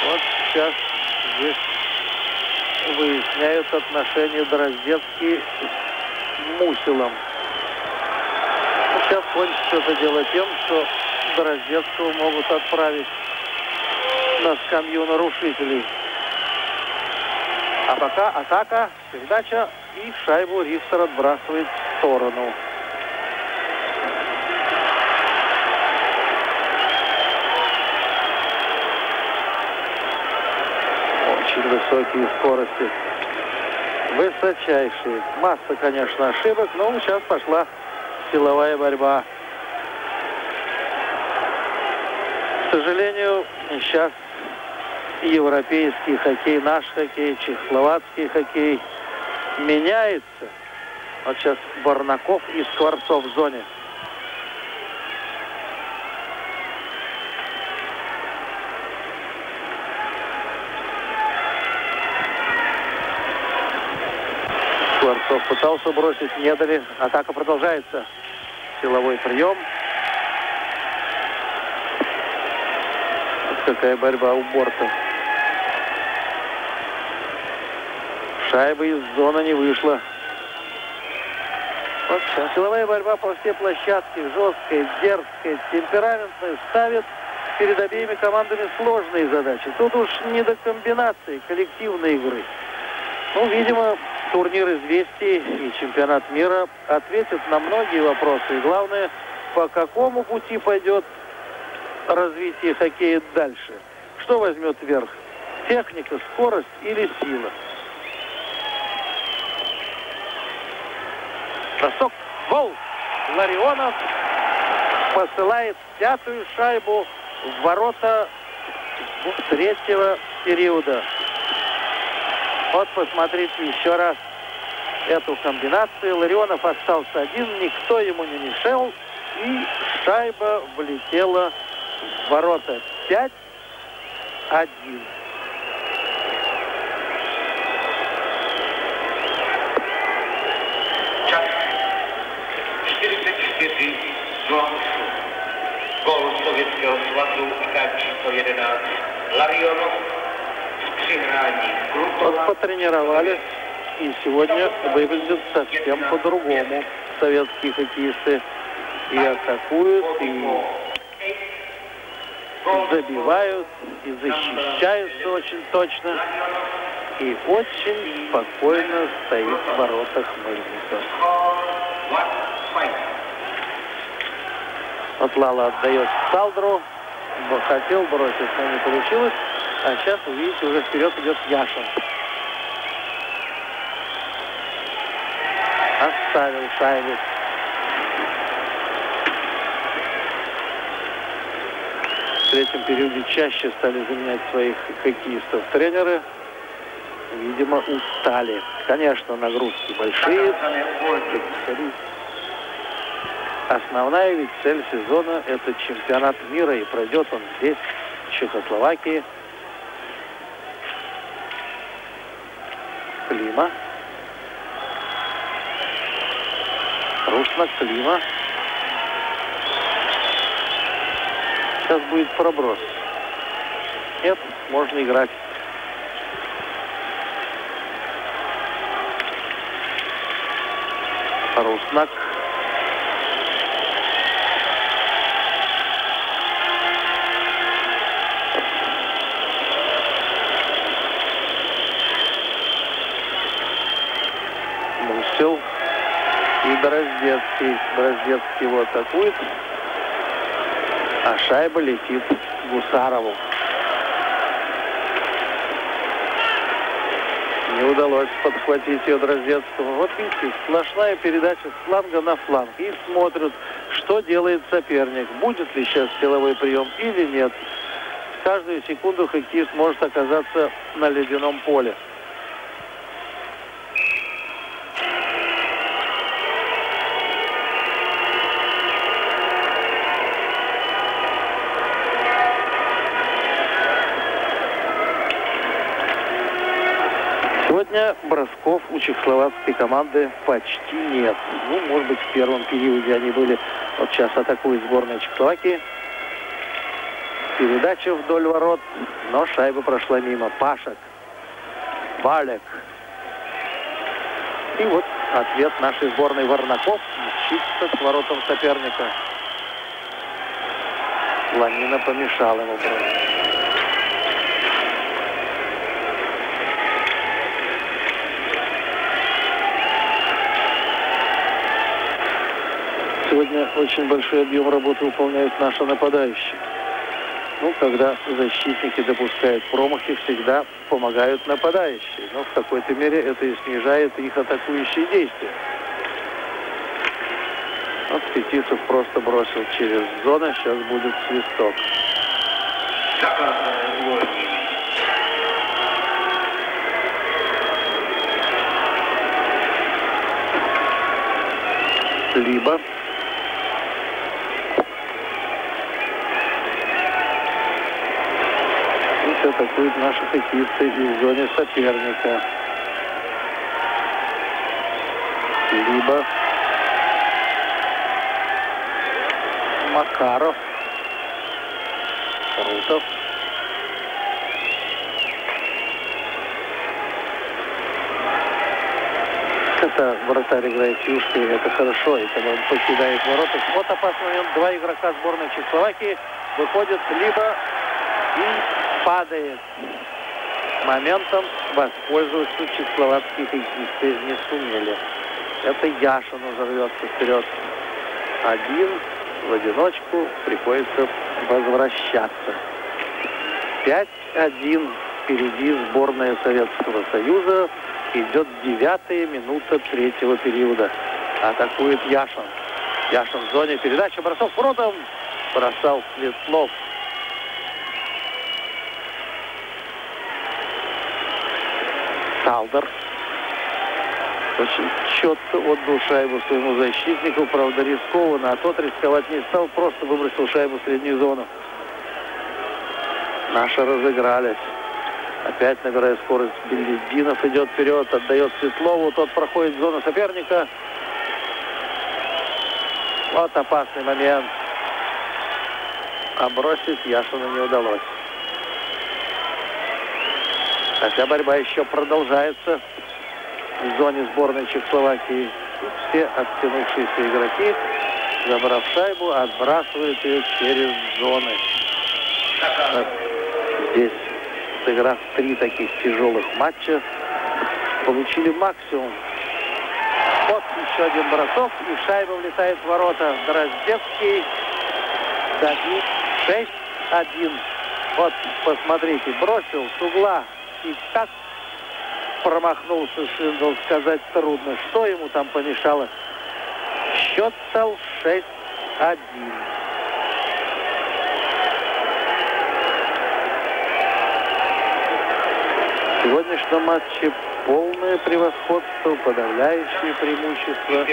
S1: Вот сейчас здесь выясняют отношения Дроздецкий с Мусилом. Сейчас кончится это дело тем, что Дроздецкого могут отправить на скамью нарушителей. А пока атака, передача и шайбу Ристер отбрасывает в сторону. Очень высокие скорости. Высочайшие. Масса, конечно, ошибок, но сейчас пошла силовая борьба. К сожалению, сейчас европейский хоккей, наш хоккей, чехословацкий хоккей меняется. Вот сейчас Барнаков и Скворцов в зоне. Скворцов пытался бросить, не дали. Атака продолжается. Силовой прием. какая борьба у борта. Шайба из зоны не вышла. Вот силовая борьба по всей площадке, жесткая, дерзкая, темпераментная, ставит перед обеими командами сложные задачи. Тут уж не до комбинации коллективной игры. Ну, видимо, турнир известий и чемпионат мира ответит на многие вопросы. И главное, по какому пути пойдет развитие хоккея дальше. Что возьмет верх? Техника, скорость или сила? Бросок, гол! Ларионов посылает пятую шайбу в ворота третьего периода. Вот посмотрите еще раз эту комбинацию. Ларионов остался один, никто ему не мешал. И шайба влетела в ворота 5-1.
S2: Gol Sovětského svazu AK číslo 11 Larionov в přehrání
S1: Вот потренировались, и сегодня выглядят совсем по-другому советские хоккеисты. И атакуют, и забивают, и защищаются очень точно. И очень спокойно стоит в воротах Мельников. Вот Лала отдает Салдру. Хотел бросить, но не получилось. А сейчас, вы видите, уже вперед идет Яшин. Оставил шайбу. В третьем периоде чаще стали заменять своих хоккеистов тренеры. Видимо, устали. Конечно, нагрузки большие. Основная ведь цель сезона – это чемпионат мира, и пройдет он здесь, в Чехословакии. Клима. Руслан Клима. Сейчас будет проброс. Нет, можно играть. Руснак. И Дроздецкий. Дроздецкий его атакует. А шайба летит Гусарову. Не удалось подхватить ее Дроздецкому. Вот видите, сплошная передача с фланга на фланг. И смотрят, что делает соперник. Будет ли сейчас силовой прием или нет. Каждую секунду хоккеист может оказаться на ледяном поле. Сегодня бросков у чехословацкой команды почти нет. Ну, может быть, в первом периоде они были. Вот сейчас атакует сборная Чехословакии. Передача вдоль ворот, но шайба прошла мимо. Пашек, Балек. И вот ответ нашей сборной Варнаков мчится к воротам соперника. Ланина помешал ему бросить. Сегодня очень большой объем работы выполняют наши нападающие. Ну, когда защитники допускают промахи, всегда помогают нападающие. Но в какой-то мере это и снижает их атакующие действия. Вот Фетисов просто бросил через зону, сейчас будет свисток. Либо Здесь атакуют наши хоккеисты и в зоне соперника. Либо Макаров. Крутов. Это вратарь играет юшкой, это хорошо, когда он покидает ворота. Вот опасный момент. Два игрока сборной Чехословакии выходят либо и падает. моментом воспользоваться чехословацкие хоккеисты не сумели. Это Яшин уже рвется вперед. Один в одиночку приходится возвращаться. 5-1 впереди сборная Советского Союза. Идет девятая минута третьего периода. Атакует Яшин. Яшин в зоне. Передача, бросок воротом. Бросал Светлов. Талдер. Очень четко отдал шайбу своему защитнику, правда рискованно, а тот рисковать не стал, просто выбросил шайбу в среднюю зону. Наши разыгрались. Опять набирая скорость Белединов идет вперед, отдает Светлову, тот проходит в зону соперника. Вот опасный момент. А бросить Яшину не удалось. Хотя борьба еще продолжается в зоне сборной Чехословакии. все оттянувшиеся игроки, забрав шайбу, отбрасывают ее через зоны. Здесь, сыграв три таких тяжелых матча, получили максимум. Вот еще один бросок, и шайба влетает в ворота. Дроздевский Давид 6-1. Вот, посмотрите, бросил с угла и как промахнулся Шиндл, сказать трудно. Что ему там помешало? Счет стал 6-1. В сегодняшнем матче полное превосходство, подавляющее преимущество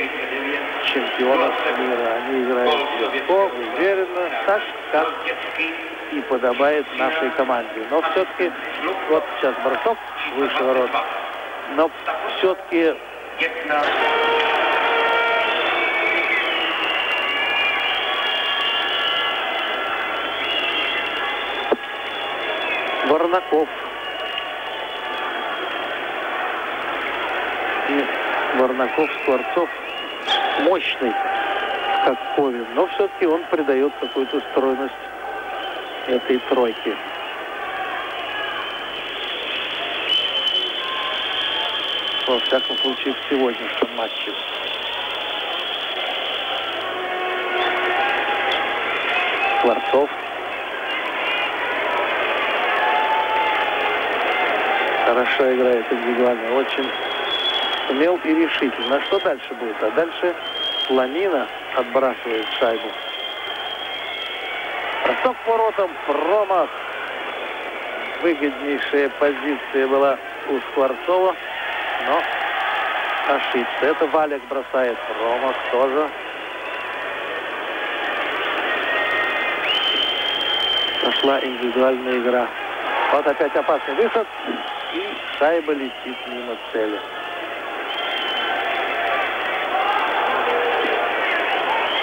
S1: чемпионов мира. Они играют легко, уверенно, так, как и подобает нашей команде. Но все-таки, вот сейчас бросок выше ворот, но все-таки Варнаков. И Варнаков, Скворцов мощный, как Ковин, но все-таки он придает какую-то стройность этой тройке. Во всяком случае, в сегодняшнем матче. Скворцов. Хорошо играет индивидуально. Очень смел и решительно. Что дальше будет? А дальше Планина отбрасывает шайбу. Бросок воротом, промах. Выгоднейшая позиция была у Скворцова, но ошибся. Это Валик бросает промах тоже. Пошла индивидуальная игра. Вот опять опасный выход. И шайба летит мимо цели.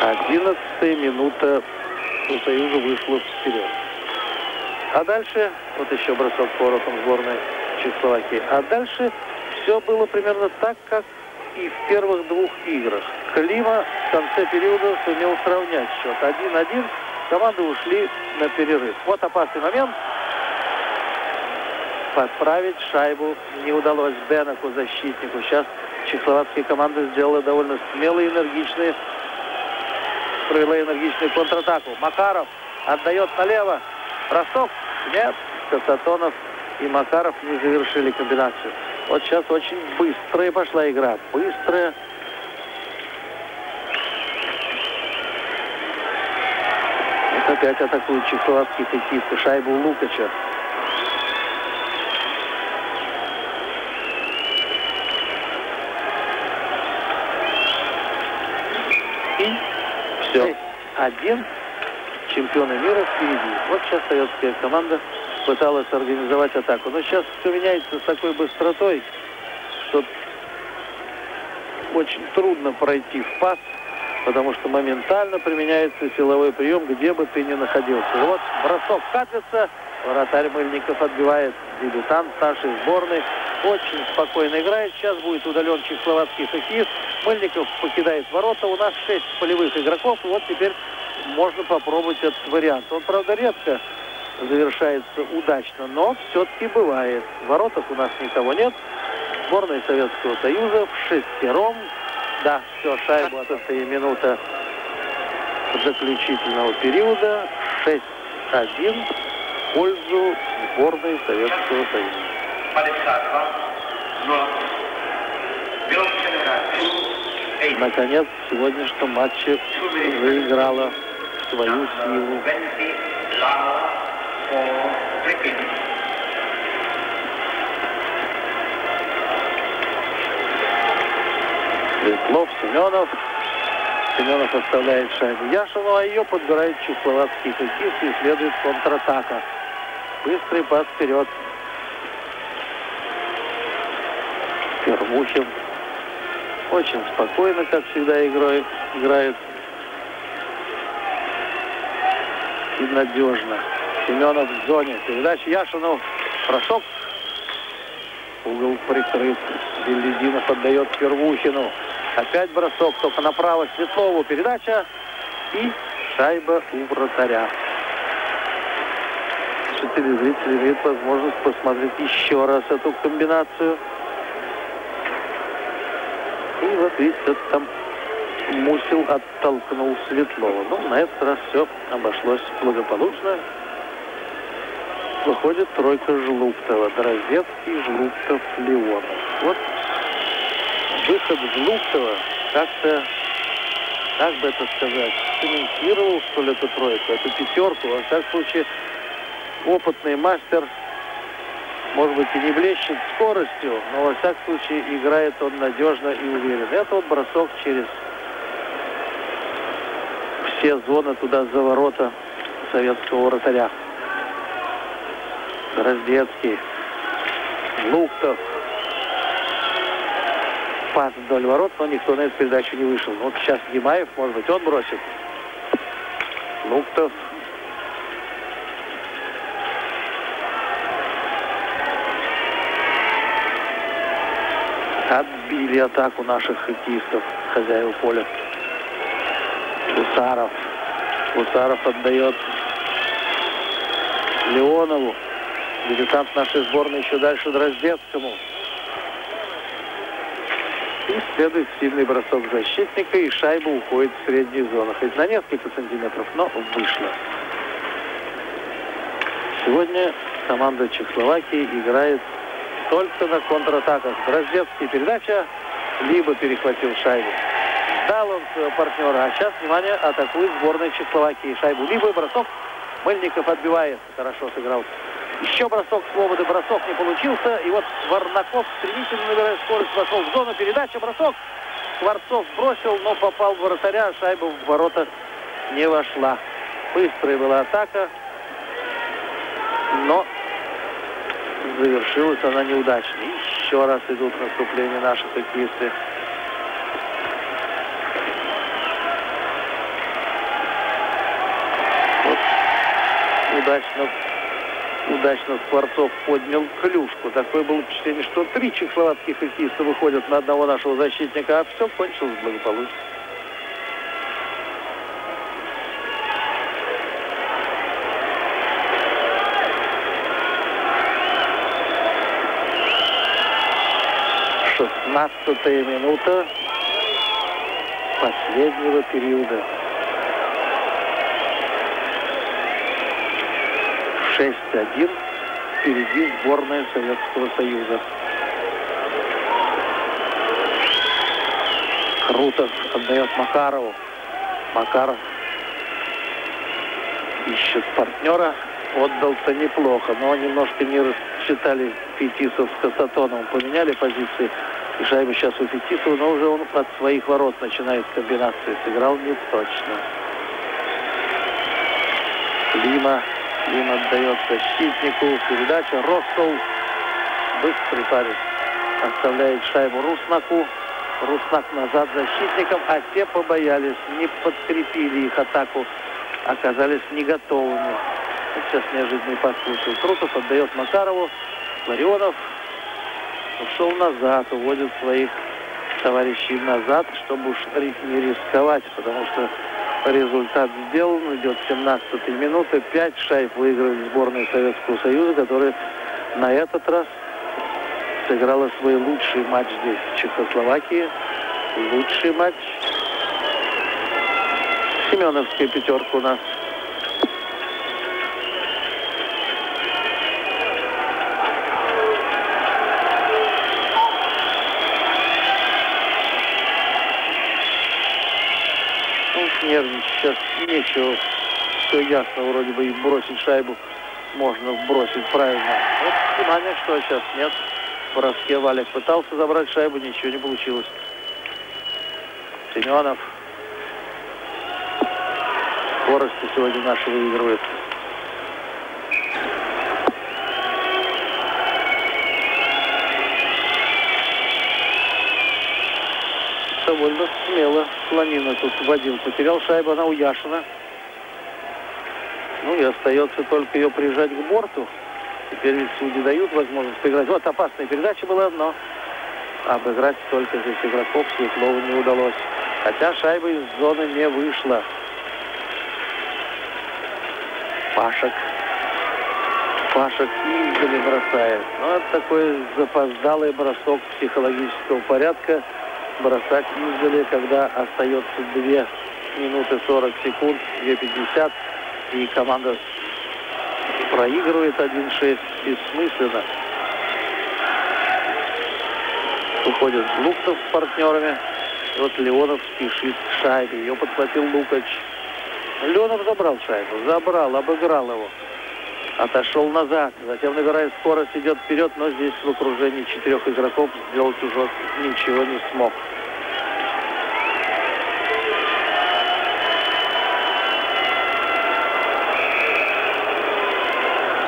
S1: Одиннадцатая минута у Союза вышла вперед. А дальше, вот еще бросок воротом сборной Чехословакии. А дальше все было примерно так, как и в первых двух играх. Клима в конце периода сумел сравнять счет. 1-1. Команды ушли на перерыв. Вот опасный момент. Подправить шайбу не удалось Бенаку, защитнику. Сейчас чехословацкие команды сделали довольно смелые, энергичные провела энергичную контратаку. Макаров отдает налево. Ростов. Нет. Касатонов и Макаров не завершили комбинацию. Вот сейчас очень быстрая пошла игра. Быстрая. Вот опять атакуют чехословацкие хоккеисты. Шайбу Лукача. один чемпионы мира впереди. Вот сейчас советская команда пыталась организовать атаку. Но сейчас все меняется с такой быстротой, что очень трудно пройти в пас, потому что моментально применяется силовой прием, где бы ты ни находился. Вот бросок Катлица, вратарь Мыльников отбивает дебютант нашей сборной. Очень спокойно играет. Сейчас будет удален чехословацкий хоккеист. Мыльников покидает ворота. У нас шесть полевых игроков. И вот теперь можно попробовать этот вариант. Он, правда, редко завершается удачно, но все-таки бывает. В воротах у нас никого нет. Сборная Советского Союза в шестером. Да, все, шайба, это минута заключительного периода. 6-1 в пользу сборной Советского Союза. 52, 0. Наконец, в сегодняшнем матче заиграла свою силу. Светлов, Семенов. Семенов оставляет шайбу Яшину, а ее подбирает чехословацкий хоккеист и следует контратака. Быстрый пас вперед. Первухин очень спокойно, как всегда, играет. играет. И надежно. Семенов в зоне. Передача Яшину. Бросок. Угол прикрыт. Белединов отдает Первухину. Опять бросок, только направо Светлову. Передача. И шайба у вратаря. Телезрители имеют возможность посмотреть еще раз эту комбинацию. И вот видите, там Мусил оттолкнул Светлова. Ну, на этот раз все обошлось благополучно. Выходит тройка Жлуптова. Дроздецкий, Жлуптов, Леонов. Вот выход Жлуптова как-то, как бы это сказать, комментировал, что ли, эту тройку, эту пятерку. Во всяком случае, опытный мастер может быть, и не блещет скоростью, но, во всяком случае, играет он надежно и уверенно. Это вот бросок через все зоны туда за ворота советского вратаря. Раздецкий, Луктов. Пас вдоль ворот, но никто на эту передачу не вышел. Вот сейчас Гимаев, может быть, он бросит. Луктов отбили атаку наших хоккеистов, хозяев поля. Гусаров. Гусаров отдает Леонову. Дебютант нашей сборной еще дальше Дроздецкому. И следует сильный бросок защитника, и шайба уходит в среднюю зону. Хоть на несколько сантиметров, но вышло. Сегодня команда Чехословакии играет только на контратаках. Дроздецкий передача, либо перехватил шайбу. Дал он своего партнера. А сейчас, внимание, атакует сборная Чехословакии. Шайбу либо бросок. Мыльников отбивает. Хорошо сыграл. Еще бросок свободы. Бросок не получился. И вот Варнаков стремительно набирает скорость. Вошел в зону. Передача, бросок. Скворцов бросил, но попал в вратаря. Шайба в ворота не вошла. Быстрая была атака. Но завершилась она неудачно. Еще раз идут наступления наши хоккеисты. Удачно, удачно Скворцов поднял клюшку. Такое было впечатление, что три чехословацких хоккеиста выходят на одного нашего защитника, а все кончилось благополучно. 15 минута последнего периода. 6-1 впереди сборная Советского Союза. Крутов отдает Макарову. Макаров ищет партнера. Отдал-то неплохо, но немножко не рассчитали Фетисов с Касатоном. Поменяли позиции. И шайба сейчас у Фетисова, но уже он от своих ворот начинает комбинации. Сыграл не точно. Лима. Лима отдает защитнику. Передача. Россол. Быстрый парень. Оставляет шайбу Руснаку. Руснак назад защитникам, а те побоялись, не подкрепили их атаку, оказались не готовыми. сейчас неожиданный пас получил Крутов, отдает Макарову. Ларионов ушел назад, уводит своих товарищей назад, чтобы уж не рисковать, потому что результат сделан. Идет 17 минута. 5 шайб выиграли сборная Советского Союза, которая на этот раз сыграла свой лучший матч здесь, в Чехословакии. Лучший матч. Семеновская пятерка у нас. Нервничать сейчас нечего. Все ясно, вроде бы и бросить шайбу можно бросить правильно. Вот внимание, что сейчас нет. В броске Валик пытался забрать шайбу, ничего не получилось. Семенов. Скорости сегодня наши выигрывает. Довольно смело Слонина тут водил. Потерял шайбу, она у Яшина. Ну и остается только ее прижать к борту. Теперь ведь судьи дают возможность поиграть. Вот опасная передача была, но обыграть столько здесь игроков Светлову не удалось. Хотя шайба из зоны не вышла. Пашек. Пашек издали бросает. Ну, это такой запоздалый бросок психологического порядка. Бросать издали, когда остается 2 минуты 40 секунд, 2.50 и команда проигрывает 1-6 бессмысленно. Уходит Луктов с партнерами. Вот Леонов спешит к шайбе. Ее подхватил Лукач. Леонов забрал шайбу. Забрал, обыграл его. Отошел назад. Затем, набирая скорость, идет вперед. Но здесь в окружении четырех игроков сделать уже ничего не смог.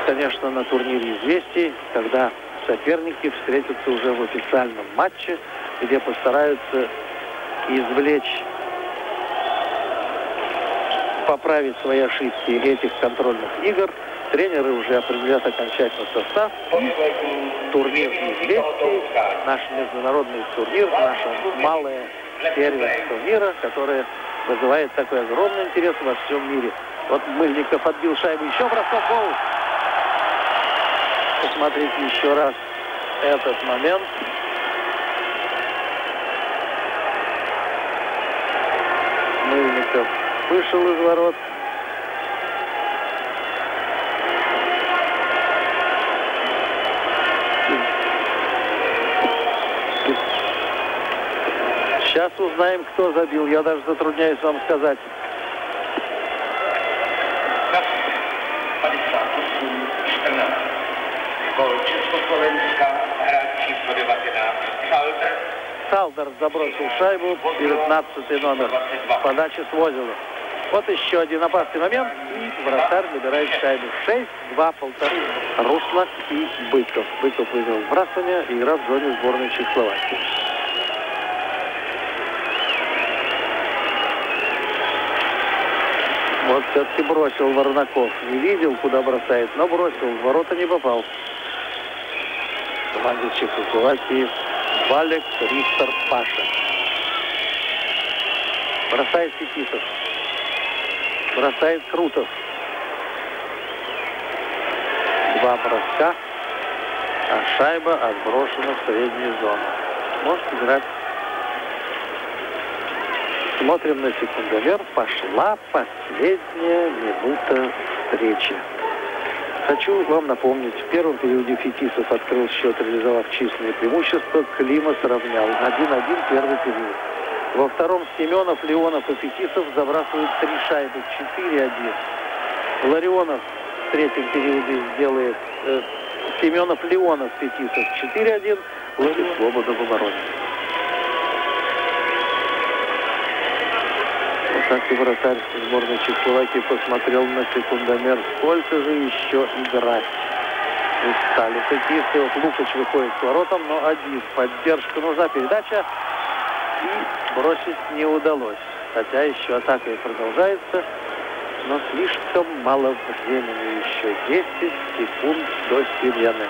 S1: конечно, на турнире известий, когда соперники встретятся уже в официальном матче, где постараются извлечь, поправить свои ошибки этих контрольных игр. Тренеры уже определят окончательно состав. Турнир известий, наш международный турнир, наша малая первенство мира, которая вызывает такой огромный интерес во всем мире. Вот Мыльников отбил шайбу, еще бросок гол посмотрите еще раз этот момент. Мыльников вышел из ворот. Сейчас узнаем, кто забил. Я даже затрудняюсь вам сказать. Československa, hráč číslo 19, Salder. Салдер забросил шайбу, 19 номер. Подача Свозила. Вот еще один опасный момент. И вратарь набирает шайбу. 6-2, полторы. Руслак и Быков. Быков выиграл сбрасывание. Игра в зоне сборной Чехословакии. Все-таки бросил Варнаков. Не видел, куда бросает, но бросил. В ворота не попал команде Чехословакии Валек Рихтер Паша. Бросает Фетисов. Бросает Крутов. Два броска, а шайба отброшена в среднюю зону. Может играть. Смотрим на секундомер. Пошла последняя минута встречи. Хочу вам напомнить, в первом периоде Фетисов открыл счет, реализовав численное преимущество. Клима сравнял 1-1 первый период. Во втором Семенов, Леонов и Фетисов забрасывают три шайбы 4-1. Ларионов в третьем периоде сделает э, Семенов, Леонов, Фетисов 4-1. Ловит Слобода в обороне. Так и вратарь сборной Чехословакии посмотрел на секундомер. Сколько же еще играть? Устали хоккеисты. Вот Лукач выходит с воротом, но один. Поддержка нужна. Передача. И бросить не удалось. Хотя еще атака и продолжается. Но слишком мало времени еще. 10 секунд до сирены.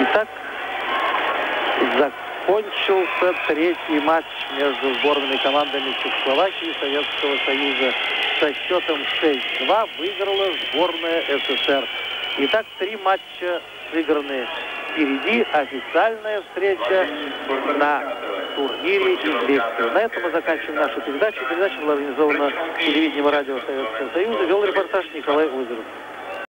S1: Итак, за закончился третий матч между сборными командами Чехословакии и Советского Союза. Со счетом 6-2 выиграла сборная СССР. Итак, три матча сыграны впереди. Официальная встреча на турнире известия. На этом мы заканчиваем нашу передачу. Передача была организована телевидением и радио Советского Союза. Вел репортаж Николай Озеров.